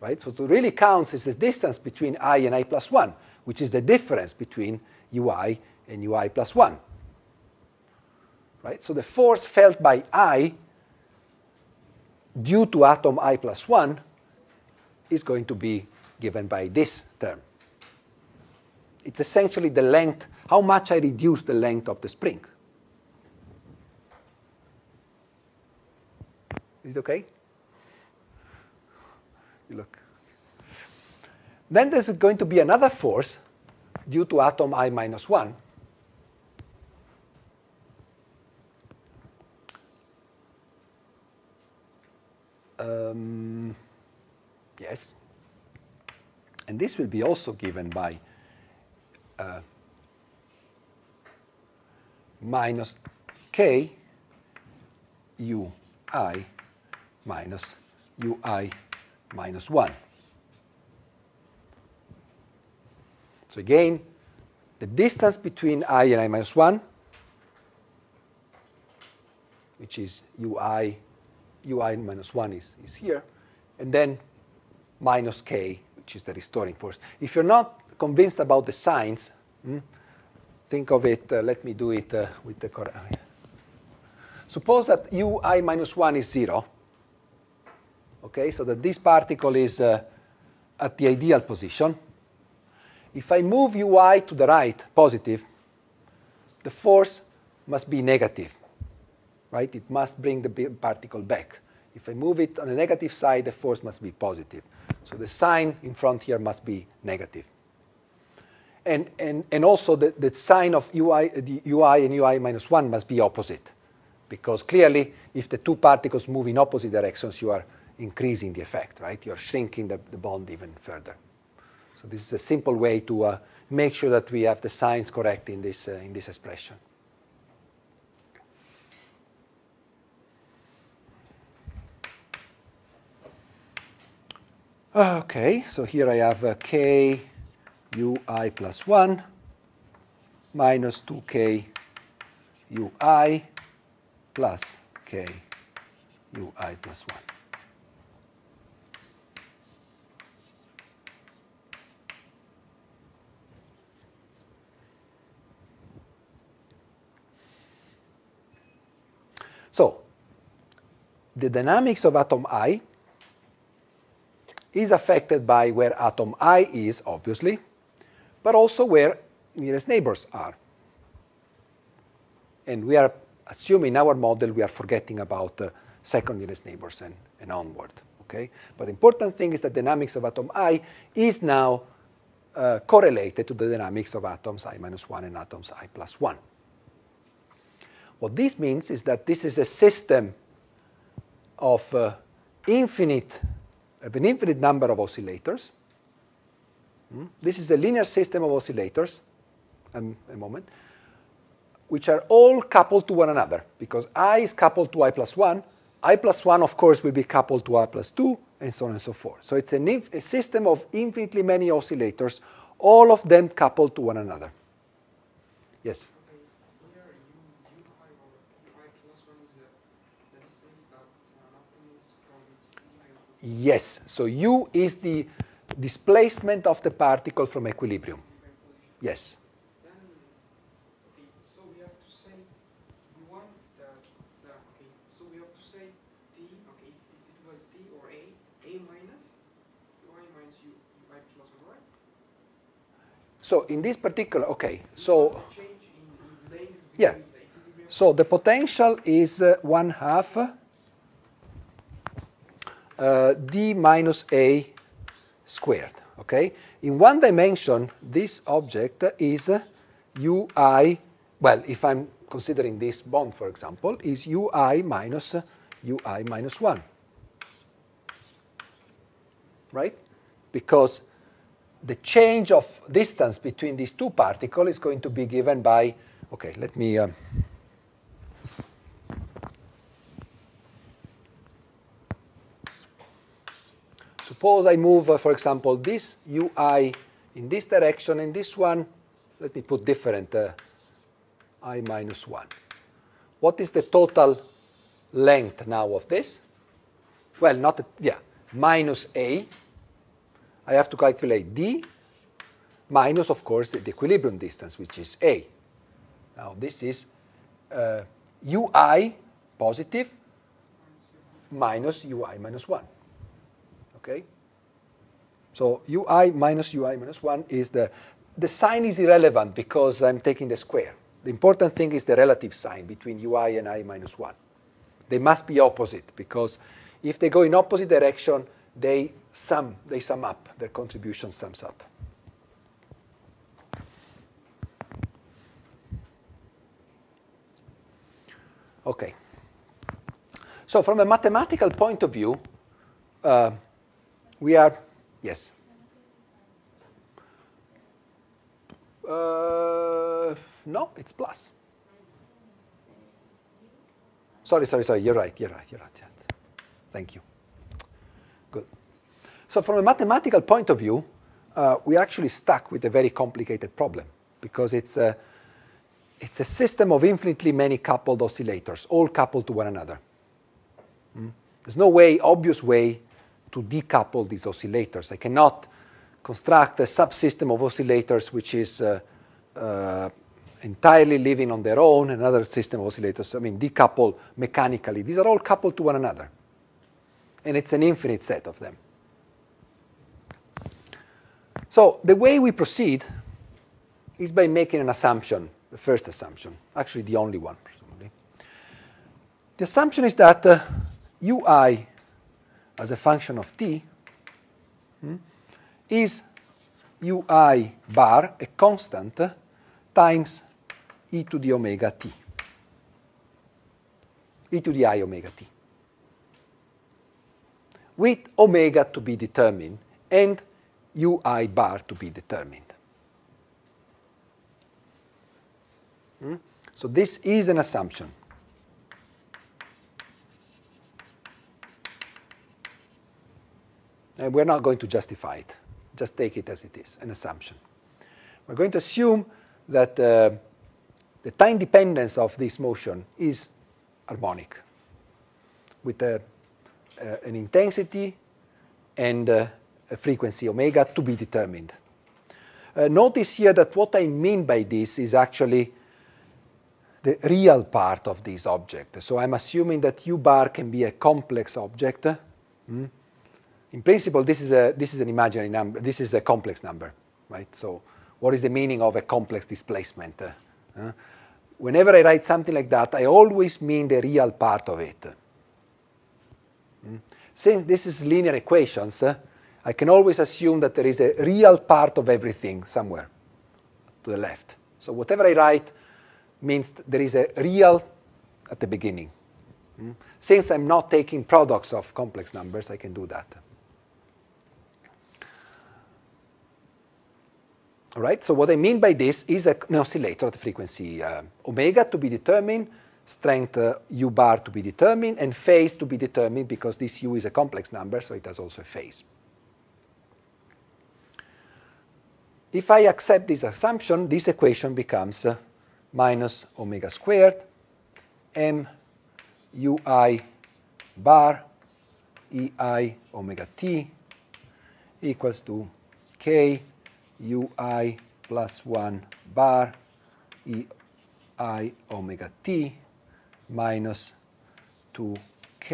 A: Right? So what really counts is the distance between i and i plus 1, which is the difference between ui and ui plus 1. Right? So the force felt by i due to atom i plus 1 is going to be given by this term. It's essentially the length, how much I reduce the length of the spring. Is it okay? You look. Then there's going to be another force due to atom i minus 1. Um, yes. And this will be also given by uh, minus k u i minus ui minus 1. So again, the distance between i and i minus 1 which is ui, ui minus 1 is, is here, and then minus k, which is the restoring force. If you're not convinced about the signs, hmm, think of it, uh, let me do it uh, with the correct. Suppose that ui minus 1 is 0, okay, so that this particle is uh, at the ideal position. If I move ui to the right, positive, the force must be negative, right? It must bring the particle back. If I move it on the negative side, the force must be positive. So the sign in front here must be negative. And, and, and also the, the sign of ui, the ui and ui minus 1 must be opposite because clearly if the two particles move in opposite directions, you are increasing the effect, right? You are shrinking the, the bond even further. So this is a simple way to uh, make sure that we have the signs correct in this, uh, in this expression. Okay, so here I have uh, k ui plus 1 minus 2k ui plus k ui plus 1. So, the dynamics of atom I is affected by where atom I is, obviously, but also where nearest neighbors are. And we are assuming in our model we are forgetting about uh, second nearest neighbors and, and onward. Okay? But the important thing is that dynamics of atom I is now uh, correlated to the dynamics of atoms i minus 1 and atoms i plus 1. What this means is that this is a system of uh, infinite, of an infinite number of oscillators. Hmm? This is a linear system of oscillators, um, a moment, which are all coupled to one another because i is coupled to i plus 1. i plus 1, of course, will be coupled to i plus 2, and so on and so forth. So it's a system of infinitely many oscillators, all of them coupled to one another. Yes? Yes, so u is the displacement of the particle from equilibrium. Yes. So
B: we have to say so we have to say t or a, a minus.
A: So in this particular, okay, so yeah, so the potential is uh, one half uh, d minus a squared. Okay, in one dimension, this object is ui. Well, if I'm considering this bond, for example, is ui minus ui minus one. Right, because the change of distance between these two particles is going to be given by, okay, let me, uh, suppose I move, uh, for example, this ui in this direction and this one, let me put different, uh, i minus 1. What is the total length now of this? Well, not, yeah, minus a I have to calculate d minus, of course, the, the equilibrium distance, which is a. Now, this is uh, ui positive minus ui minus 1. Okay? So ui minus ui minus 1 is the, the sign is irrelevant because I'm taking the square. The important thing is the relative sign between ui and i minus 1. They must be opposite because if they go in opposite direction, they sum, they sum up, their contribution sums up. Okay. So from a mathematical point of view, uh, we are, yes? Uh, no, it's plus. Sorry, sorry, sorry, you're right, you're right, you're right. Thank you. Good. So from a mathematical point of view, uh, we're actually stuck with a very complicated problem because it's, a, it's a system of infinitely many coupled oscillators, all coupled to one another. Mm? There's no way, obvious way, to decouple these oscillators. I cannot construct a subsystem of oscillators which is uh, uh, entirely living on their own, another system of oscillators, I mean, decouple mechanically. These are all coupled to one another. And it's an infinite set of them. So the way we proceed is by making an assumption, the first assumption, actually the only one, presumably. The assumption is that uh, ui as a function of t hmm, is ui bar, a constant, times e to the omega t, e to the i omega t, with omega to be determined and ui bar to be determined. Hmm? So this is an assumption. And we're not going to justify it. Just take it as it is, an assumption. We're going to assume that uh, the time dependence of this motion is harmonic with a, uh, an intensity and uh, a frequency omega to be determined. Uh, notice here that what I mean by this is actually the real part of this object. So I'm assuming that u bar can be a complex object. Mm? In principle, this is, a, this is an imaginary number. This is a complex number, right? So what is the meaning of a complex displacement? Uh, whenever I write something like that, I always mean the real part of it. Mm? Since this is linear equations, uh, I can always assume that there is a real part of everything somewhere to the left. So whatever I write means there is a real at the beginning. Mm? Since I'm not taking products of complex numbers, I can do that. All right, so what I mean by this is an oscillator at frequency uh, omega to be determined, strength uh, u bar to be determined, and phase to be determined because this u is a complex number, so it has also a phase. If I accept this assumption, this equation becomes uh, minus omega squared m ui bar ei omega t equals to k ui plus 1 bar ei omega t minus 2k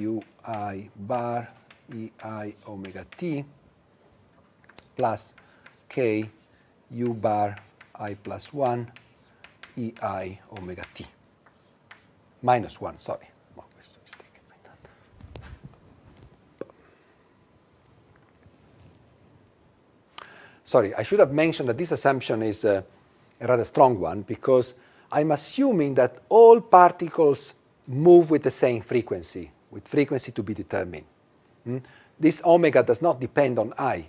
A: ui bar ei omega t plus k u bar i plus 1 ei omega t. Minus 1, sorry. Mistake. Sorry, I should have mentioned that this assumption is a, a rather strong one because I'm assuming that all particles move with the same frequency, with frequency to be determined. Mm? This omega does not depend on i.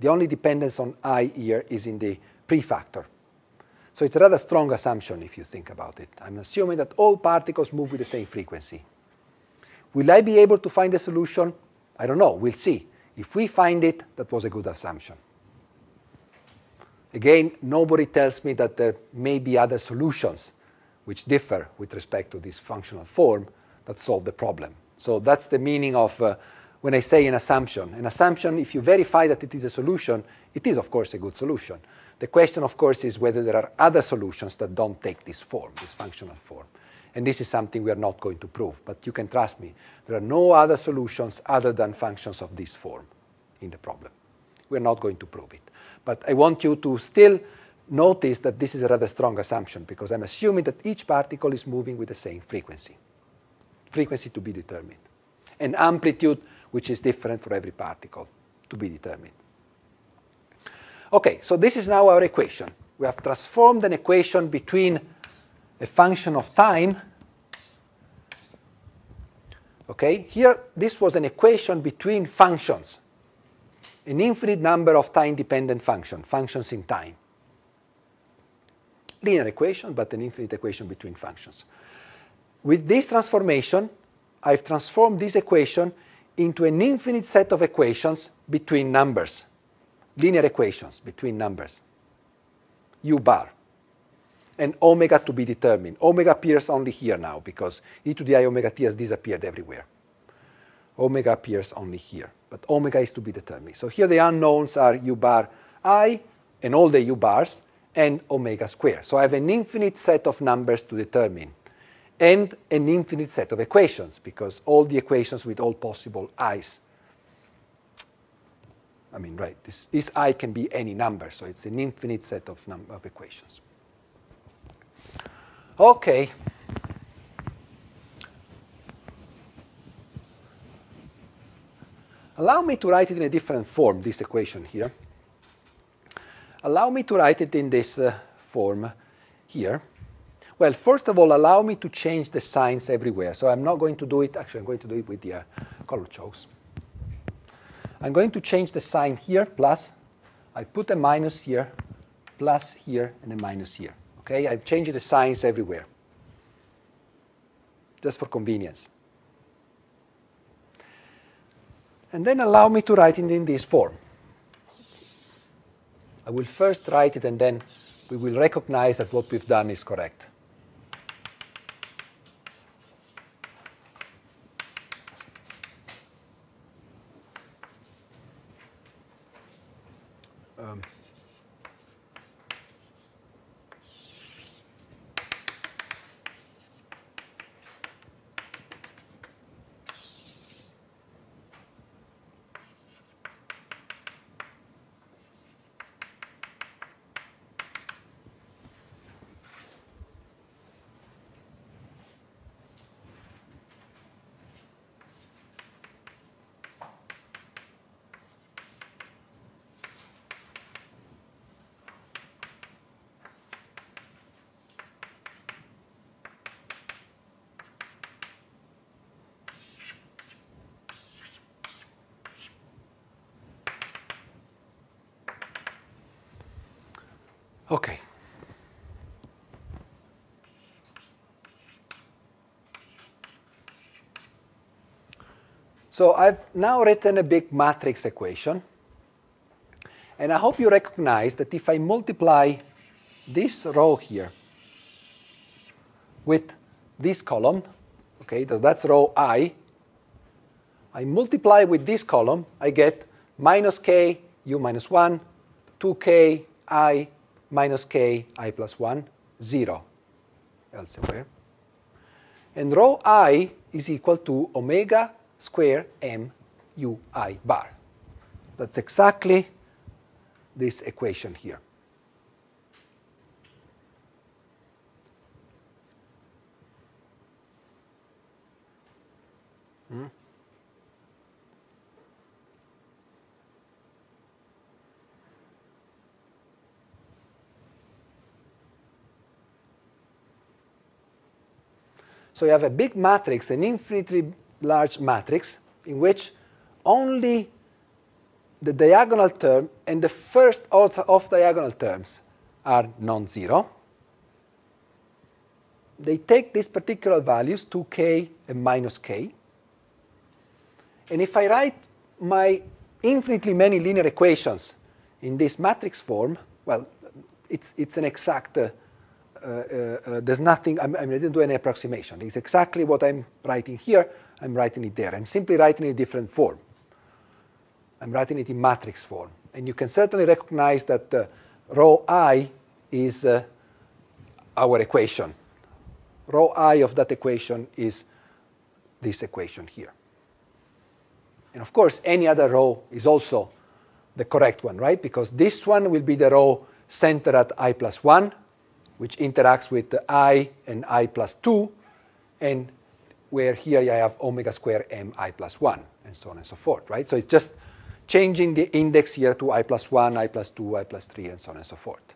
A: The only dependence on i here is in the prefactor. So it's a rather strong assumption if you think about it. I'm assuming that all particles move with the same frequency. Will I be able to find a solution? I don't know. We'll see. If we find it, that was a good assumption. Again, nobody tells me that there may be other solutions which differ with respect to this functional form that solve the problem. So that's the meaning of uh, when I say an assumption. An assumption, if you verify that it is a solution, it is, of course, a good solution. The question, of course, is whether there are other solutions that don't take this form, this functional form. And this is something we are not going to prove. But you can trust me, there are no other solutions other than functions of this form in the problem. We're not going to prove it. But I want you to still notice that this is a rather strong assumption because I'm assuming that each particle is moving with the same frequency, frequency to be determined, and amplitude which is different for every particle to be determined. Okay, so this is now our equation. We have transformed an equation between a function of time. Okay, here this was an equation between functions an infinite number of time-dependent functions, functions in time. Linear equation, but an infinite equation between functions. With this transformation, I've transformed this equation into an infinite set of equations between numbers, linear equations between numbers, u bar. and omega to be determined. Omega appears only here now because e to the i omega t has disappeared everywhere. Omega appears only here, but omega is to be determined. So here the unknowns are u bar i and all the u bars and omega squared. So I have an infinite set of numbers to determine and an infinite set of equations because all the equations with all possible i's. I mean, right, this, this i can be any number, so it's an infinite set of, of equations. Okay. Allow me to write it in a different form, this equation here. Allow me to write it in this uh, form here. Well, first of all, allow me to change the signs everywhere. So I'm not going to do it, actually I'm going to do it with the uh, color chokes. I'm going to change the sign here, plus. I put a minus here, plus here, and a minus here. Okay, I've changed the signs everywhere, just for convenience. And then allow me to write it in this form. I will first write it, and then we will recognize that what we've done is correct. Okay. So I've now written a big matrix equation. And I hope you recognize that if I multiply this row here with this column, okay, so that's row i, I multiply with this column, I get minus k u minus 1, 2k i minus k i plus 1, 0 elsewhere. And row i is equal to omega square m u i bar. That's exactly this equation here. Hmm? So you have a big matrix, an infinitely large matrix, in which only the diagonal term and the first off diagonal terms are non-zero. They take these particular values, 2k and minus k. And if I write my infinitely many linear equations in this matrix form, well, it's, it's an exact uh, uh, uh, there's nothing, I, mean, I didn't do any approximation. It's exactly what I'm writing here, I'm writing it there. I'm simply writing in a different form. I'm writing it in matrix form. And you can certainly recognize that uh, row i is uh, our equation. Row i of that equation is this equation here. And of course, any other row is also the correct one, right? Because this one will be the row centered at i plus 1, which interacts with i and i plus 2, and where here I have omega square m i plus 1, and so on and so forth, right? So it's just changing the index here to i plus 1, i plus 2, i plus 3, and so on and so forth.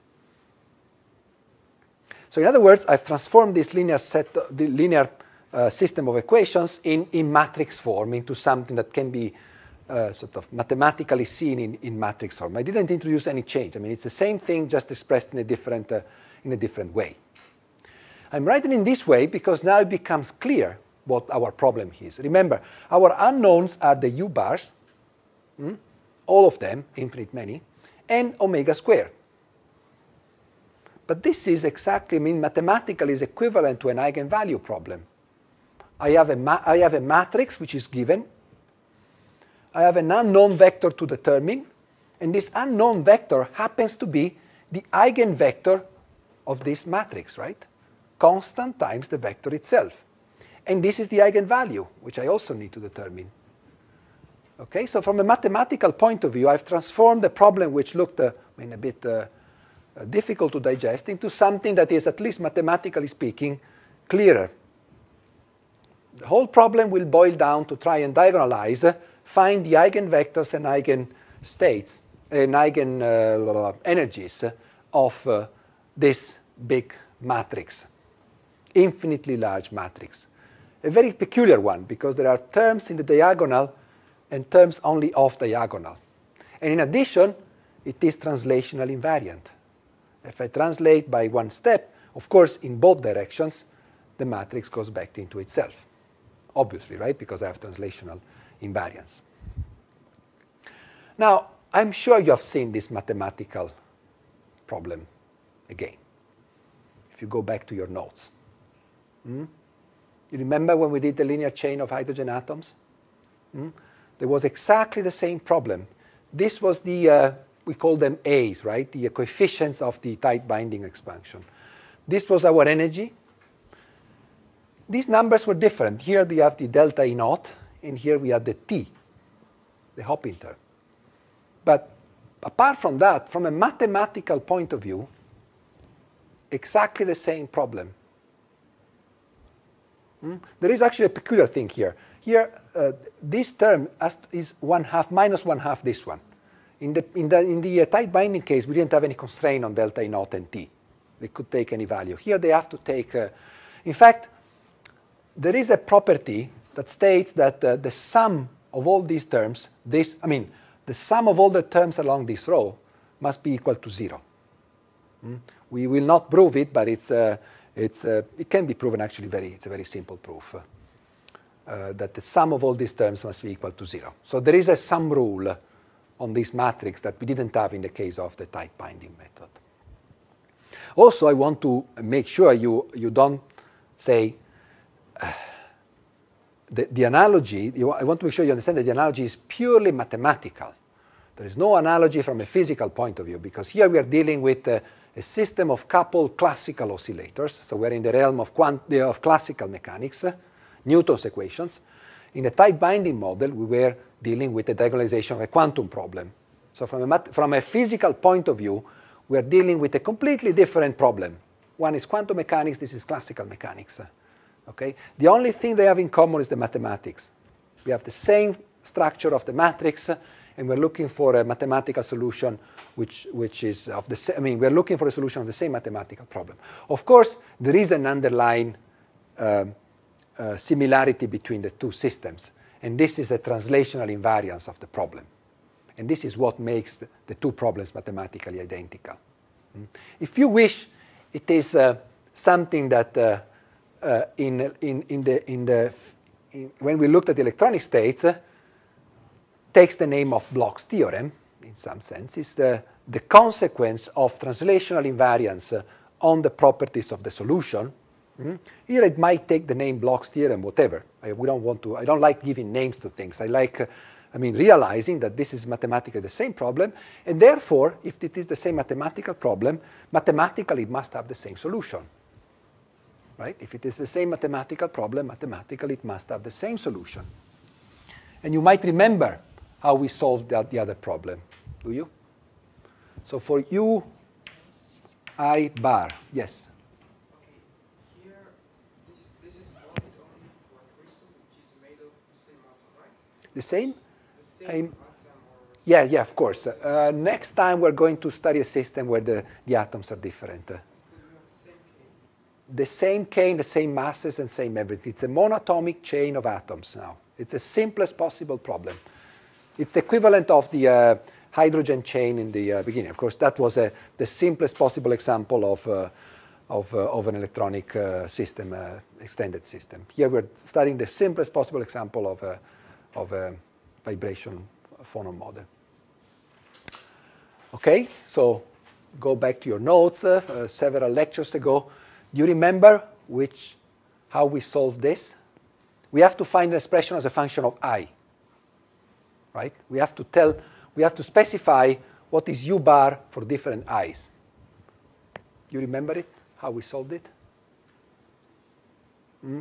A: So in other words, I've transformed this linear set, the linear uh, system of equations in, in matrix form into something that can be uh, sort of mathematically seen in, in matrix form. I didn't introduce any change. I mean, it's the same thing, just expressed in a different uh, in a different way. I'm writing in this way because now it becomes clear what our problem is. Remember, our unknowns are the u bars, hmm, all of them, infinite many, and omega squared. But this is exactly, I mean, mathematically is equivalent to an eigenvalue problem. I have, a I have a matrix which is given. I have an unknown vector to determine, and this unknown vector happens to be the eigenvector of this matrix, right? Constant times the vector itself. And this is the eigenvalue, which I also need to determine. Okay, so from a mathematical point of view, I've transformed a problem which looked uh, I mean, a bit uh, uh, difficult to digest into something that is, at least mathematically speaking, clearer. The whole problem will boil down to try and diagonalize, uh, find the eigenvectors and eigenstates and eigen uh, energies of uh, this big matrix, infinitely large matrix. A very peculiar one because there are terms in the diagonal and terms only off diagonal. And in addition, it is translational invariant. If I translate by one step, of course, in both directions, the matrix goes back into itself. Obviously, right? Because I have translational invariance. Now, I'm sure you have seen this mathematical problem again. If you go back to your notes. Hmm? You remember when we did the linear chain of hydrogen atoms? Hmm? There was exactly the same problem. This was the, uh, we call them A's, right? The coefficients of the tight binding expansion. This was our energy. These numbers were different. Here we have the delta E naught, and here we have the T, the hopping term. But apart from that, from a mathematical point of view, exactly the same problem. Hmm? There is actually a peculiar thing here. Here, uh, this term is one half minus one half this one. In the, in the, in the uh, tight binding case, we didn't have any constraint on delta E naught and T. They could take any value. Here they have to take, uh, in fact, there is a property that states that uh, the sum of all these terms, this, I mean, the sum of all the terms along this row must be equal to zero. Mm? We will not prove it, but it's, uh, it's, uh, it can be proven actually very, it's a very simple proof. Uh, that the sum of all these terms must be equal to zero. So there is a sum rule on this matrix that we didn't have in the case of the tight binding method. Also, I want to make sure you, you don't say, uh, the, the analogy, you, I want to make sure you understand that the analogy is purely mathematical. There is no analogy from a physical point of view because here we are dealing with uh, a system of coupled classical oscillators. So we're in the realm of, of classical mechanics, Newton's equations. In a tight binding model, we were dealing with the diagonalization of a quantum problem. So from a, from a physical point of view, we are dealing with a completely different problem. One is quantum mechanics, this is classical mechanics. Okay? The only thing they have in common is the mathematics. We have the same structure of the matrix, and we're looking for a mathematical solution which, which is of the same, I mean, we're looking for a solution of the same mathematical problem. Of course, there is an underlying uh, uh, similarity between the two systems, and this is a translational invariance of the problem. And this is what makes the, two problems mathematically identical. Mm. If you wish, it is uh, something that uh, uh, in, in, in the, in the, in, when we looked at electronic states, uh, takes the name of Bloch's theorem, in some sense, is the, the consequence of translational invariance uh, on the properties of the solution. Mm-hmm. Here it might take the name Bloch's theorem, whatever. I, we don't want to, I don't like giving names to things. I like, uh, I mean, realizing that this is mathematically the same problem, and therefore, if it is the same mathematical problem, mathematically it must have the same solution right? If it is the same mathematical problem, mathematically it must have the same solution. And you might remember how we solve that, the other problem, do you? So for u, i bar, yes?
B: Okay, here, this, this is bonded only for crystal which is made of the same atom, right?
A: The same?
B: The same
A: I'm-
B: atom or
A: Yeah, yeah, of course. Uh, next time we're going to study a system where the, the atoms are different.
B: Could we have the same K?
A: the same chain, the same masses, and same everything. It's a monatomic chain of atoms now. It's the simplest possible problem. It's the equivalent of the uh, hydrogen chain in the uh, beginning. Of course, that was uh, the simplest possible example of, uh, of, uh, of an electronic uh, system, extended system. Here we're studying the simplest possible example of a, of a vibration phonon model. Okay, so go back to your notes several lectures ago. Do you remember which, how we solved this? We have to find an expression as a function of i. Right? We have to tell, we have to specify what is u bar for different i's. You remember it? How we solved it? Hmm?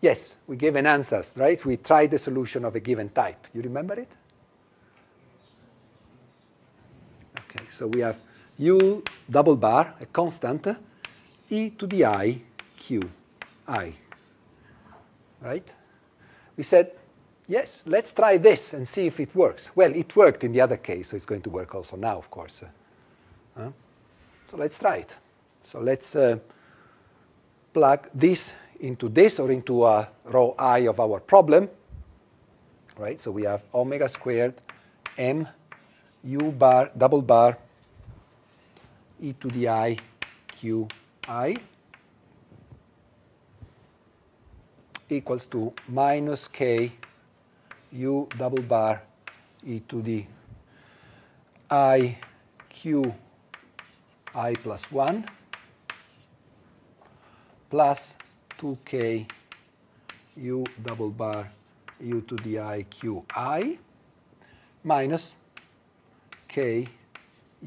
A: Yes, we gave an answer, right? We tried the solution of a given type. You remember it? Okay, so we have u double bar, a constant, e to the i q i. Right? We said, yes, let's try this and see if it works. Well, it worked in the other case, so it's going to work also now, of course. Uh, so let's try it. So let's uh, plug this into this or into a row i of our problem. Right? So we have omega squared m u bar double bar e to the i q i equals to minus k u double bar e to the i q i plus 1 plus 2k u double bar u to the i q i minus k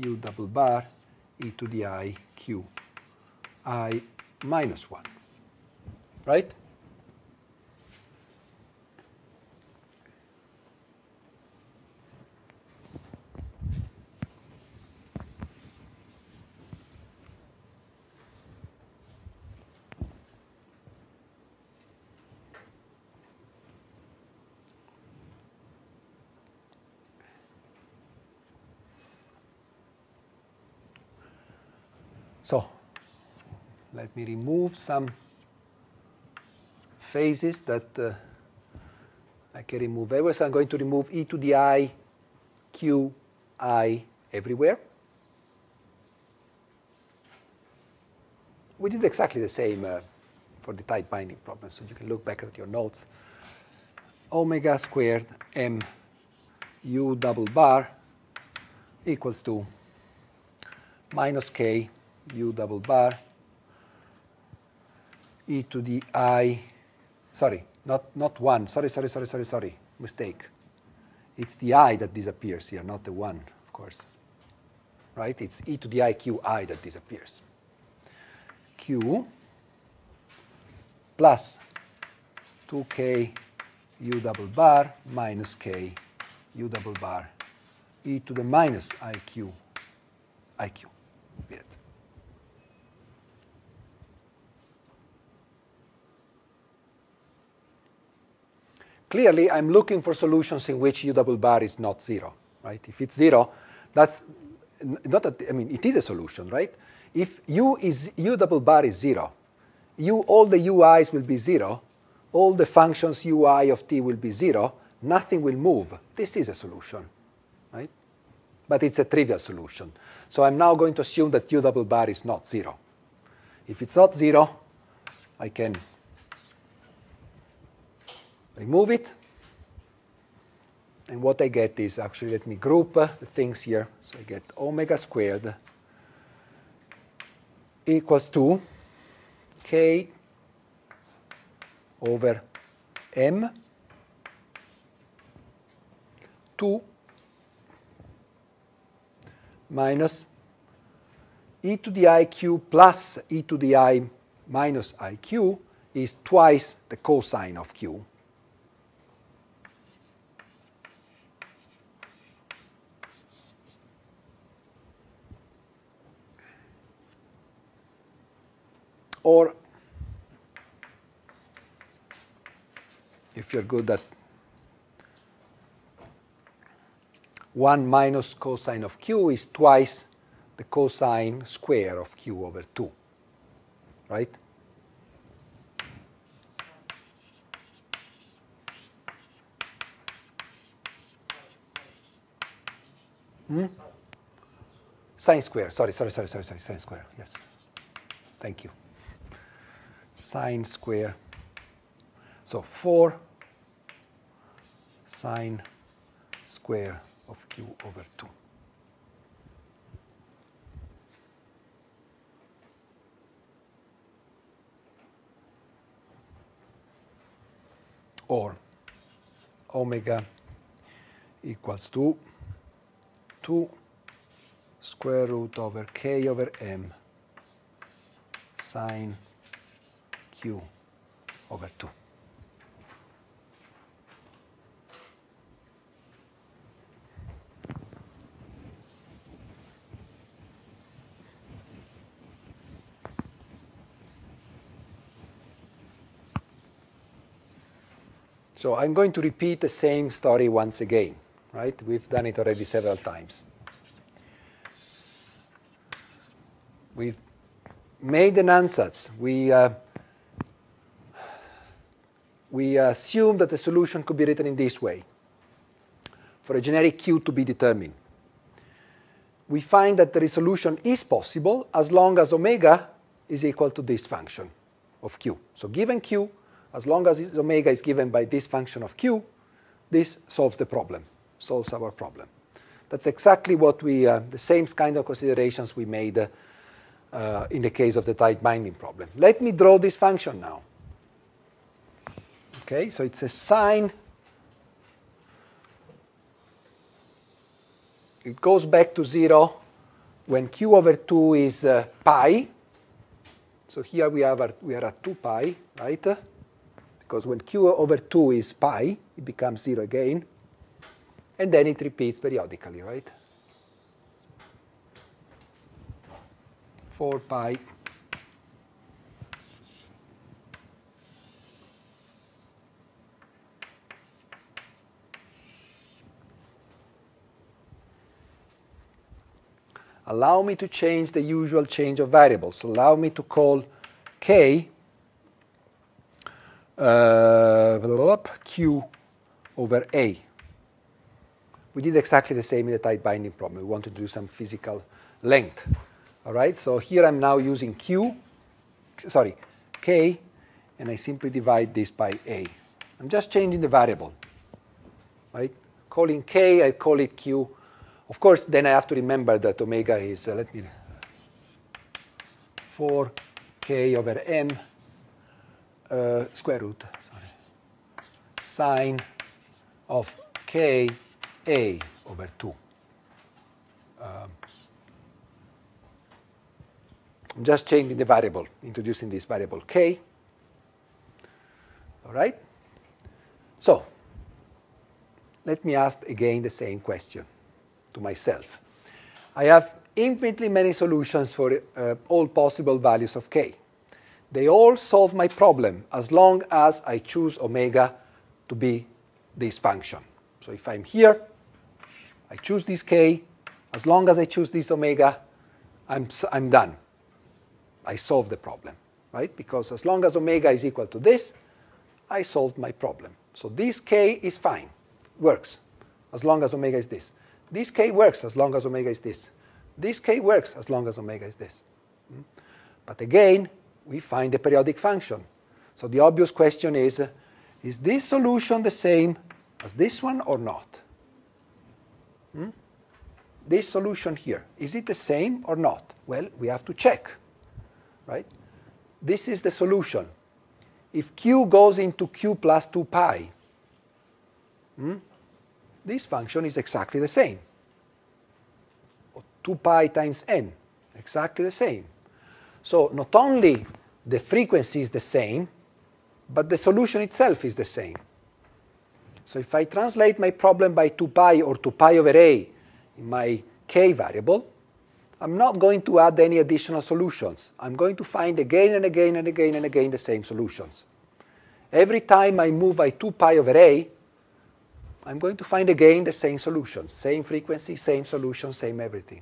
A: u double bar e to the i q i minus 1. Right? So let me remove some phases that uh, I can remove everywhere. So I'm going to remove e to the i, q, i everywhere. We did exactly the same uh, for the tight binding problem, so you can look back at your notes. Omega squared m u double bar equals to minus k u double bar e to the i, sorry, not, not 1, sorry, sorry, sorry, sorry, sorry, mistake. It's the i that disappears here, not the 1, of course. Right? It's e to the i q i that disappears. q plus 2k u double bar minus k u double bar e to the minus iq iq. Spirit. Clearly, I'm looking for solutions in which u double bar is not zero, right? If it's zero, that's not that, I mean, it is a solution, right? If u is u double bar is zero, u all the ui's will be zero, all the functions ui of t will be zero, nothing will move. This is a solution, right? But it's a trivial solution. So I'm now going to assume that u double bar is not zero. If it's not zero, I can remove it. And what I get is actually, let me group uh, the things here. So I get omega squared equals to k over m 2 minus e to the iq plus e to the i minus iq is twice the cosine of q. Or if you're good at 1 minus cosine of q is twice the cosine square of q over 2, right? Hmm? Sine square, sorry, sorry, sorry, sorry, sorry, sine square, yes. Thank you. Sine square. So 4 sine square of q over 2. Or omega equals to 2 square root over k over m sine q over 2. So I'm going to repeat the same story once again, right? We've done it already several times. We've made an ansatz. We, uh, we assume that the solution could be written in this way for a generic Q to be determined. We find that the resolution is possible as long as omega is equal to this function of Q. So given Q, as long as omega is given by this function of q, this solves the problem, solves our problem. That's exactly what we, uh, the same kind of considerations we made uh, uh, in the case of the tight binding problem. Let me draw this function now. Okay, so it's a sine. It goes back to zero when q over 2 is uh, pi. So here we, have our, we are at 2 pi, right? because when q over 2 is pi, it becomes 0 again, and then it repeats periodically, right? 4 pi Allow me to change the usual change of variables. Allow me to call k uh, Q over A. We did exactly the same in the tight binding problem. We wanted to do some physical length. All right, so here I'm now using Q, sorry, K, and I simply divide this by A. I'm just changing the variable, right? Calling K, I call it Q. Of course, then I have to remember that omega is, uh, let me, 4K over M uh, square root, sorry, sine of k a over 2. Um, I'm just changing the variable, introducing this variable k. All right? So, let me ask again the same question to myself. I have infinitely many solutions for uh, all possible values of k. They all solve my problem as long as I choose omega to be this function. So if I'm here, I choose this k, as long as I choose this omega, I'm, I'm done. I solve the problem, right? Because as long as omega is equal to this, I solved my problem. So this k is fine, works, as long as omega is this. This k works as long as omega is this. This k works as long as omega is this. Hmm? But again, we find a periodic function. So the obvious question is, is this solution the same as this one or not? Hmm? This solution here, is it the same or not? Well, we have to check, right? This is the solution. If q goes into q plus 2 pi, hmm, this function is exactly the same. 2 pi times n, exactly the same. So not only the frequency is the same, but the solution itself is the same. So if I translate my problem by 2 pi or 2 pi over a in my k variable, I'm not going to add any additional solutions. I'm going to find again and again and again and again the same solutions. Every time I move by 2 pi over a, I'm going to find again the same solutions, same frequency, same solution, same everything.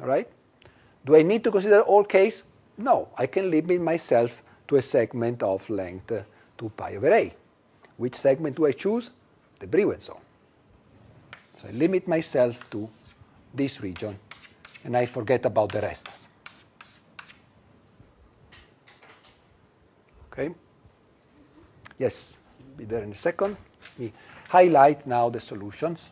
A: All right? Do I need to consider all case? No, I can limit myself to a segment of length uh, 2 pi over a. Which segment do I choose? The Brillouin zone. So I limit myself to this region, and I forget about the rest. Okay? Yes, be there in a second. Highlight now the solutions.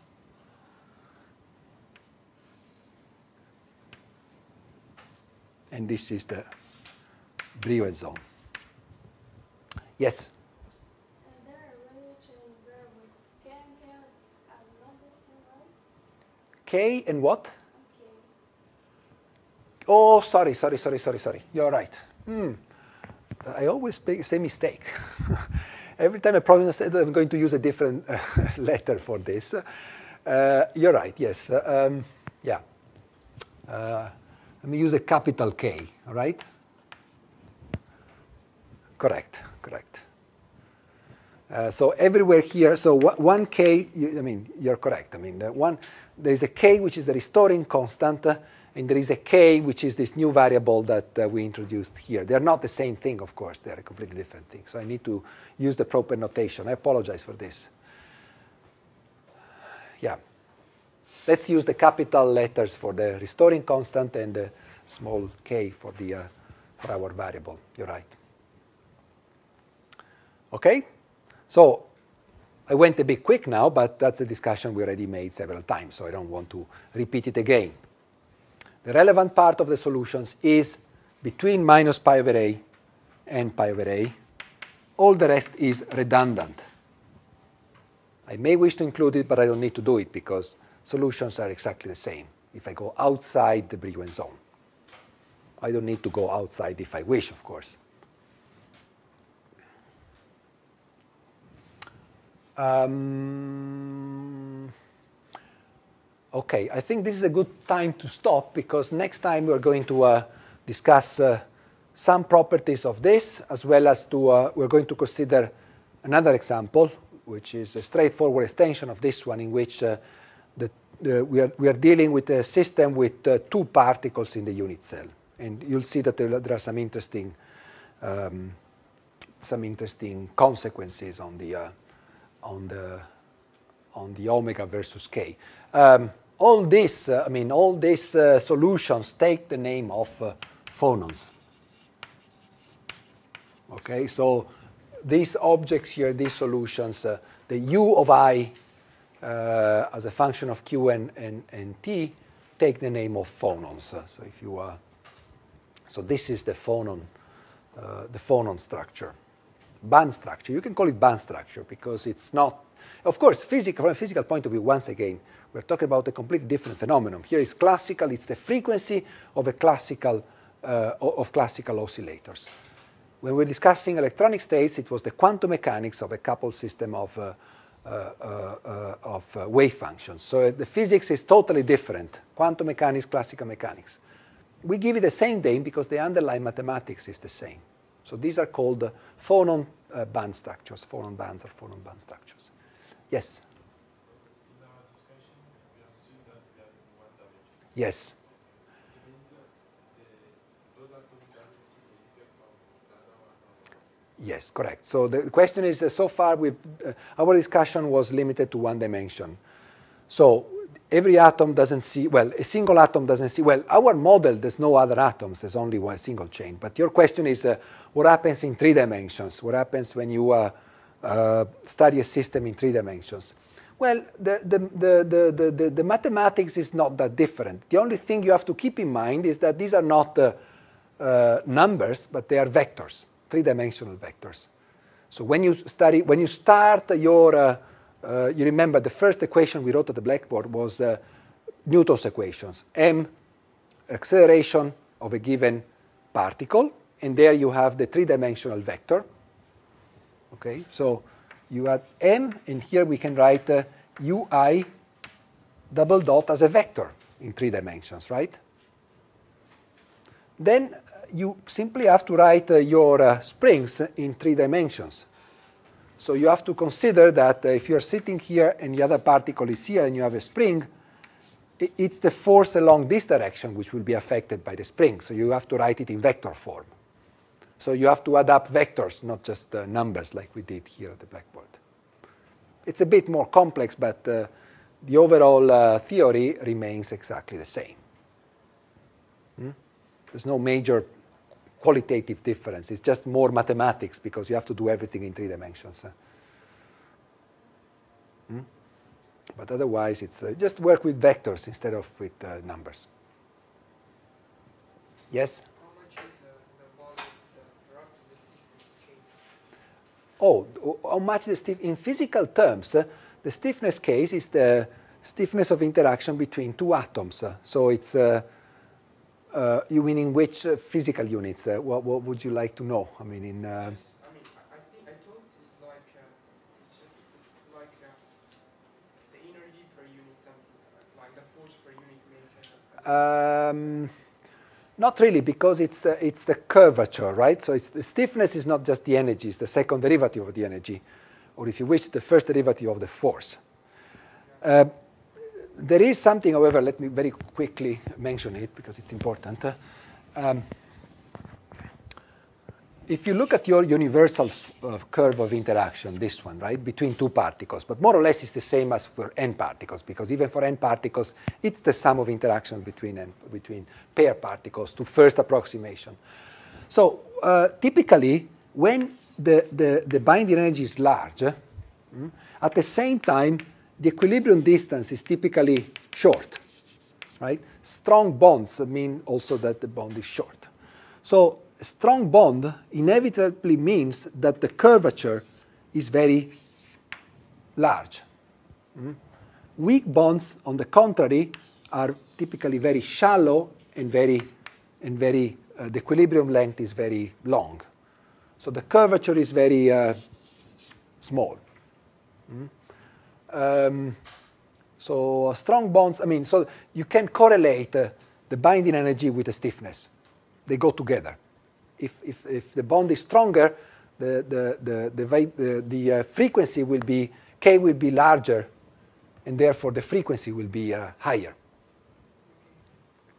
A: And this is the Brillouin zone. Yes?
C: K and
A: what? Oh, sorry, sorry, sorry, sorry, sorry. You're right. Hmm. I always make say mistake. [LAUGHS] Every time I promise that I'm going to use a different [LAUGHS] uh, letter for this. Uh, you're right, yes. Uh, um, yeah. Uh, let me use a capital K, all right? Correct, correct. Uh, so everywhere here, so one K, you, I mean, you're correct. I mean, the one, there is a K which is the restoring constant, uh, and there is a K which is this new variable that uh, we introduced here. They're not the same thing, of course. They're a completely different thing. So I need to use the proper notation. I apologize for this. Yeah. Let's use the capital letters for the restoring constant and the small k for, the, uh, for our variable. You're right. Okay? So I went a bit quick now, but that's a discussion we already made several times, so I don't want to repeat it again. The relevant part of the solutions is between minus pi over a and pi over a. All the rest is redundant. I may wish to include it, but I don't need to do it because solutions are exactly the same if I go outside the Brillouin zone. I don't need to go outside if I wish, of course. Um, okay, I think this is a good time to stop because next time we're going to uh, discuss uh, some properties of this as well as to uh, we're going to consider another example, which is a straightforward extension of this one in which uh, the, we, are, we are dealing with a system with uh, two particles in the unit cell. And you'll see that there, there are some interesting, um, some interesting consequences on the, uh, on the, on the omega versus k. Um, all this, uh, I mean, all these uh, solutions take the name of uh, phonons. Okay, so these objects here, these solutions, the u of i as a function of q and, and, and t take the name of phonons. So if you uh, so this is the phonon, uh, the phonon structure, band structure. You can call it band structure because it's not. Of course, physical, from a physical point of view, once again, we're talking about a completely different phenomenon. Here is classical. It's the frequency of a classical uh, of classical oscillators. When we're discussing electronic states, it was the quantum mechanics of a coupled system of uh, uh, uh, of uh, wave functions. So the physics is totally different. Quantum mechanics, classical mechanics. We give it the same name because the underlying mathematics is the same. So these are called uh, phonon uh, band structures, phonon bands or phonon band structures. Yes?
D: In our discussion, we have seen that we are in one dimension.
A: Yes.
D: It means that the, those atoms doesn't see the effect of the other one on us.
A: Yes, correct. So the question is, uh, so far we've, uh, our discussion was limited to one dimension. So every atom doesn't see, well, a single atom doesn't see, well, our model, there's no other atoms, there's only one single chain. But your question is, uh, what happens in three dimensions? What happens when you uh, uh, study a system in three dimensions? Well, the, the, the, the, the, the, the mathematics is not that different. The only thing you have to keep in mind is that these are not uh, uh, numbers, but they are vectors, three-dimensional vectors. So when you study, when you start your, uh, uh, you remember the first equation we wrote at the blackboard was uh, Newton's equations. M, acceleration of a given particle, and there you have the three-dimensional vector. Okay, so you add m, and here we can write uh, ui double dot as a vector in three dimensions, right? Then uh, you simply have to write uh, your uh, springs in three dimensions. So you have to consider that uh, if you're sitting here and the other particle is here and you have a spring, it's the force along this direction which will be affected by the spring. So you have to write it in vector form. So you have to add up vectors, not just uh, numbers like we did here at the blackboard. It's a bit more complex, but uh, the overall uh, theory remains exactly the same. Hmm? There's no major qualitative difference. It's just more mathematics because you have to do everything in three dimensions. huh? Mm? But otherwise, it's uh, just work with vectors instead of with uh, numbers. Yes?
B: How much is the, the volume, the roughly the stiffness change?
A: Oh, how much the stiff in physical terms? uh, the stiffness case is the stiffness of interaction between two atoms. uh, so it's uh, uh, you mean in which uh, physical units? Uh, what, what would you like to know? I mean in. Uh,
B: I mean, I, think I thought it's like it's just like the energy per unit, something like the force per unit.
A: Um, not really, because it's uh, it's the curvature, right? So it's the stiffness is not just the energy; it's the second derivative of the energy, or if you wish, the first derivative of the force. Uh, there is something, however. Let me very quickly mention it because it's important. Uh, um, if you look at your universal uh, curve of interaction, this one, right, between two particles, but more or less it's the same as for n particles, because even for n particles, it's the sum of interactions between n, between pair particles to first approximation. So uh, typically, when the, the, the binding energy is large, mm, at the same time, the equilibrium distance is typically short, right? Strong bonds mean also that the bond is short. So a strong bond inevitably means that the curvature is very large. Mm. Weak bonds, on the contrary, are typically very shallow and very, and very uh, the equilibrium length is very long. So the curvature is very uh, small. Mm. Um, so strong bonds, I mean, so you can correlate uh, the binding energy with the stiffness. They go together. If, if, if the bond is stronger, the, the, the, the, the, the uh, frequency will be, K will be larger, and therefore the frequency will be uh, higher.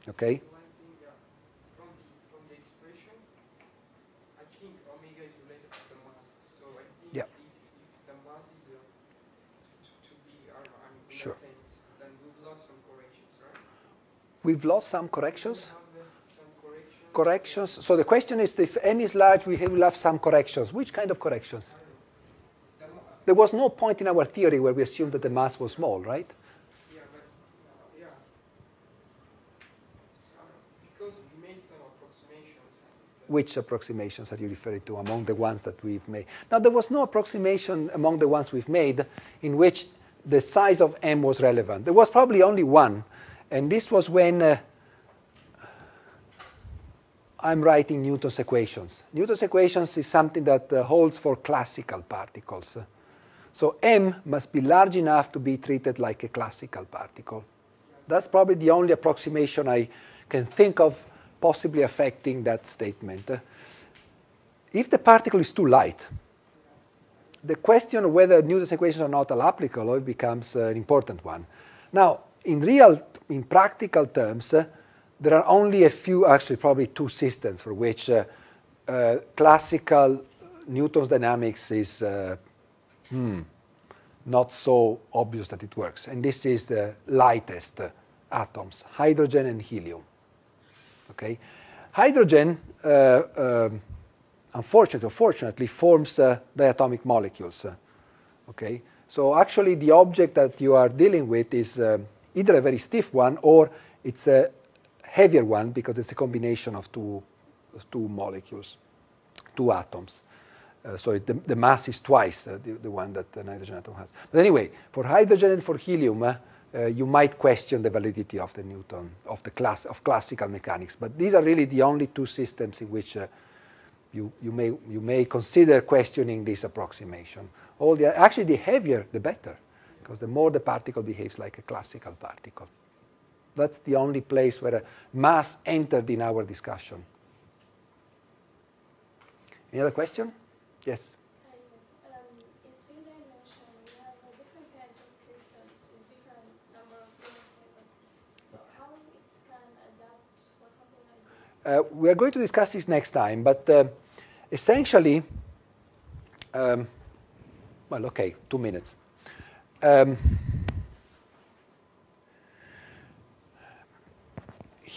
A: Okay?
B: One thing, from the from the expression, I think omega is related to the mass. So I think
A: Yeah.
B: if, if the mass is to, to be, I don't know, I mean, in
A: Sure.
B: a sense, then we've lost some corrections,
A: corrections. So the question is if n is large, we will have some corrections. Which kind of corrections? There was no point in our theory where we assumed that the mass was small, right?
B: Yeah, but yeah. Because we made some approximations.
A: Which approximations are you referring to among the ones that we've made? Now, there was no approximation among the ones we've made in which the size of m was relevant. There was probably only one, and this was when uh, I'm writing Newton's equations. Newton's equations is something that uh, holds for classical particles. So m must be large enough to be treated like a classical particle. That's probably the only approximation I can think of possibly affecting that statement. If the particle is too light, the question of whether Newton's equations are not applicable becomes uh, an important one. Now, in real, in practical terms, uh, there are only a few, actually probably two systems for which uh, uh, classical Newton's dynamics is uh, hmm, not so obvious that it works. And this is the lightest atoms, hydrogen and helium. Okay, hydrogen, uh, um, unfortunately or fortunately, forms uh, diatomic molecules. uh, okay, so actually the object that you are dealing with is um, either a very stiff one or it's a heavier one because it's a combination of two, two molecules, two atoms. Uh, so it, the, the mass is twice uh, the, the one that the hydrogen atom has. But anyway, for hydrogen and for helium, uh, uh, you might question the validity of the Newton of the class of classical mechanics. But these are really the only two systems in which uh, you, you may you may consider questioning this approximation. All the actually the heavier the better, because the more the particle behaves like a classical particle. That's the only place where mass entered in our discussion. Any other question? Yes.
C: Hi, yes. In three dimension, we have different kinds of crystals with different number of unit tables. So how it can adapt for something like this?
A: Uh, we are going to discuss this next time, but uh, essentially, um, well, okay, two minutes. Um,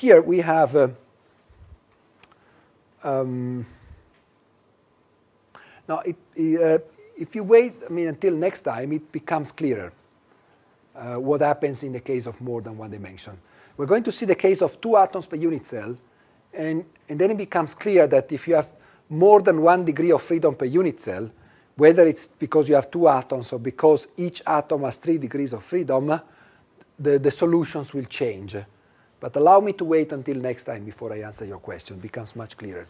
A: here we have, uh, um, now it, uh, if you wait, I mean, until next time, it becomes clearer. uh, what happens in the case of more than one dimension. We're going to see the case of two atoms per unit cell, and, and then it becomes clear that if you have more than one degree of freedom per unit cell, whether it's because you have two atoms or because each atom has three degrees of freedom, the, the solutions will change. But allow me to wait until next time before I answer your question. It becomes much clearer.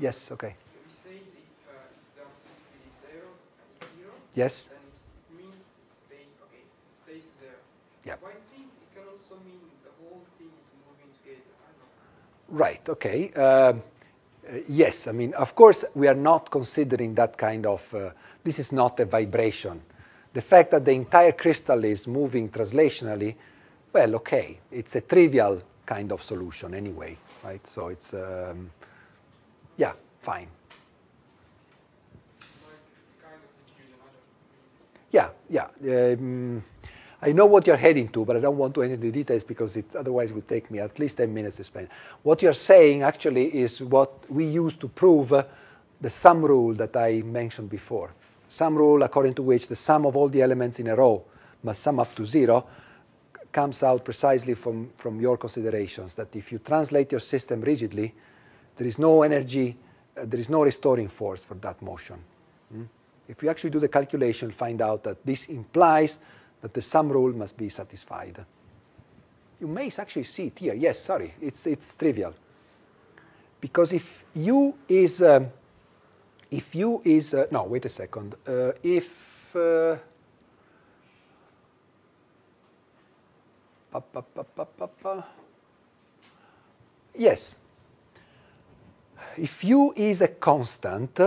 A: Yes, okay.
B: If uh, the amplitude is zero and is zero,
A: Yes?
B: then it means it stays okay, it stays zero.
A: Yeah.
B: But I think it can also mean the whole thing is moving together. I don't know.
A: Right, okay. Um, uh, yes, I mean, of course, we are not considering that kind of, uh, this is not a vibration. The fact that the entire crystal is moving translationally, well, okay, it's a trivial kind of solution anyway, right? So it's, um, yeah, fine. Yeah, yeah. Um, I know what you're heading to, but I don't want to enter the details because it otherwise would take me at least 10 minutes to spend. What you're saying actually is what we use to prove the sum rule that I mentioned before. Sum rule according to which the sum of all the elements in a row must sum up to zero comes out precisely from, from your considerations that if you translate your system rigidly, there is no energy, uh, there is no restoring force for that motion. Mm? If you actually do the calculation, find out that this implies that the sum rule must be satisfied. You may actually see it here. Yes, sorry, it's, it's trivial. Because if u is, um, if u is, uh, no, wait a second. Uh, if, yes, if u is a constant,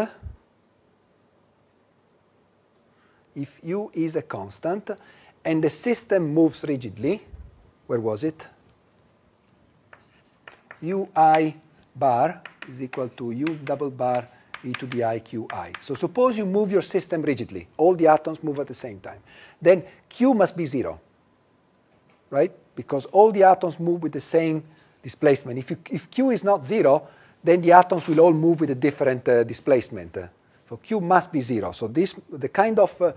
A: if u is a constant and the system moves rigidly, where was it? ui bar is equal to u double bar e to the i qi. So suppose you move your system rigidly. All the atoms move at the same time. Then q must be 0, right? Because all the atoms move with the same displacement. If, you, if q is not 0, then the atoms will all move with a different uh, displacement. Uh, so q must be 0. So this, the kind of uh,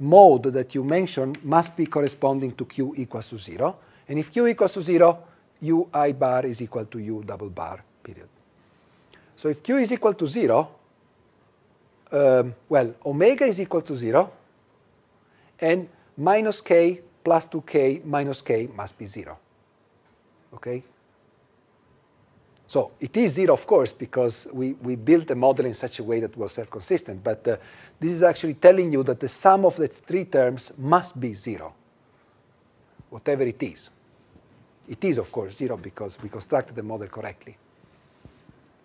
A: mode that you mentioned must be corresponding to q equals to 0. And if q equals to 0, ui bar is equal to u double bar, period. So if q is equal to 0, um, well, omega is equal to 0, and minus k plus 2k minus k must be 0. Okay? So it is 0, of course, because we, we built the model in such a way that was self-consistent, but uh, this is actually telling you that the sum of the three terms must be 0, whatever it is. It is, of course, 0 because we constructed the model correctly.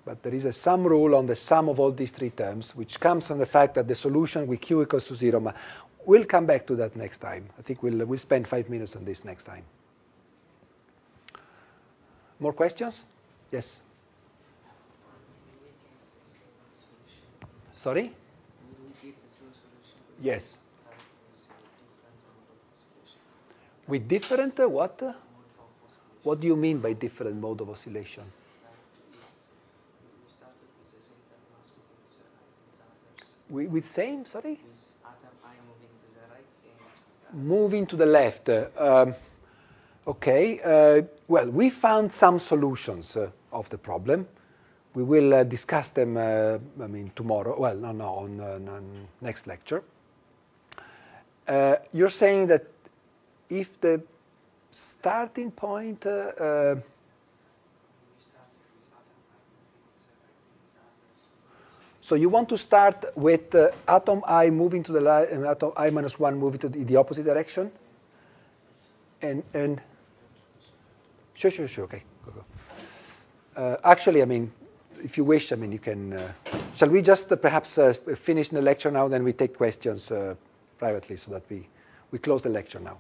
A: But there is a sum rule on the sum of all these three terms, which comes from the fact that the solution with q equals to 0. We'll come back to that next time. I think we'll, we'll spend five minutes on this next time. More questions? Yes. Sorry? Yes. With different uh, what? What do you mean by different mode of oscillation? With same, sorry? Moving to the left. um, okay. Uh, well, we found some solutions uh, of the problem. We will uh, discuss them. I mean, tomorrow. Well, no, no, on, next lecture. You're saying that if the starting point. Uh, uh, so you want to start with uh, atom i moving to the li- and atom i minus one moving to the, the opposite direction, and and sure, sure, sure. Okay, go go. Uh, actually, I mean, if you wish, I mean, you can. Uh, shall we just uh, perhaps uh, finish the lecture now? Then we take questions uh, privately, so that we we close the lecture now.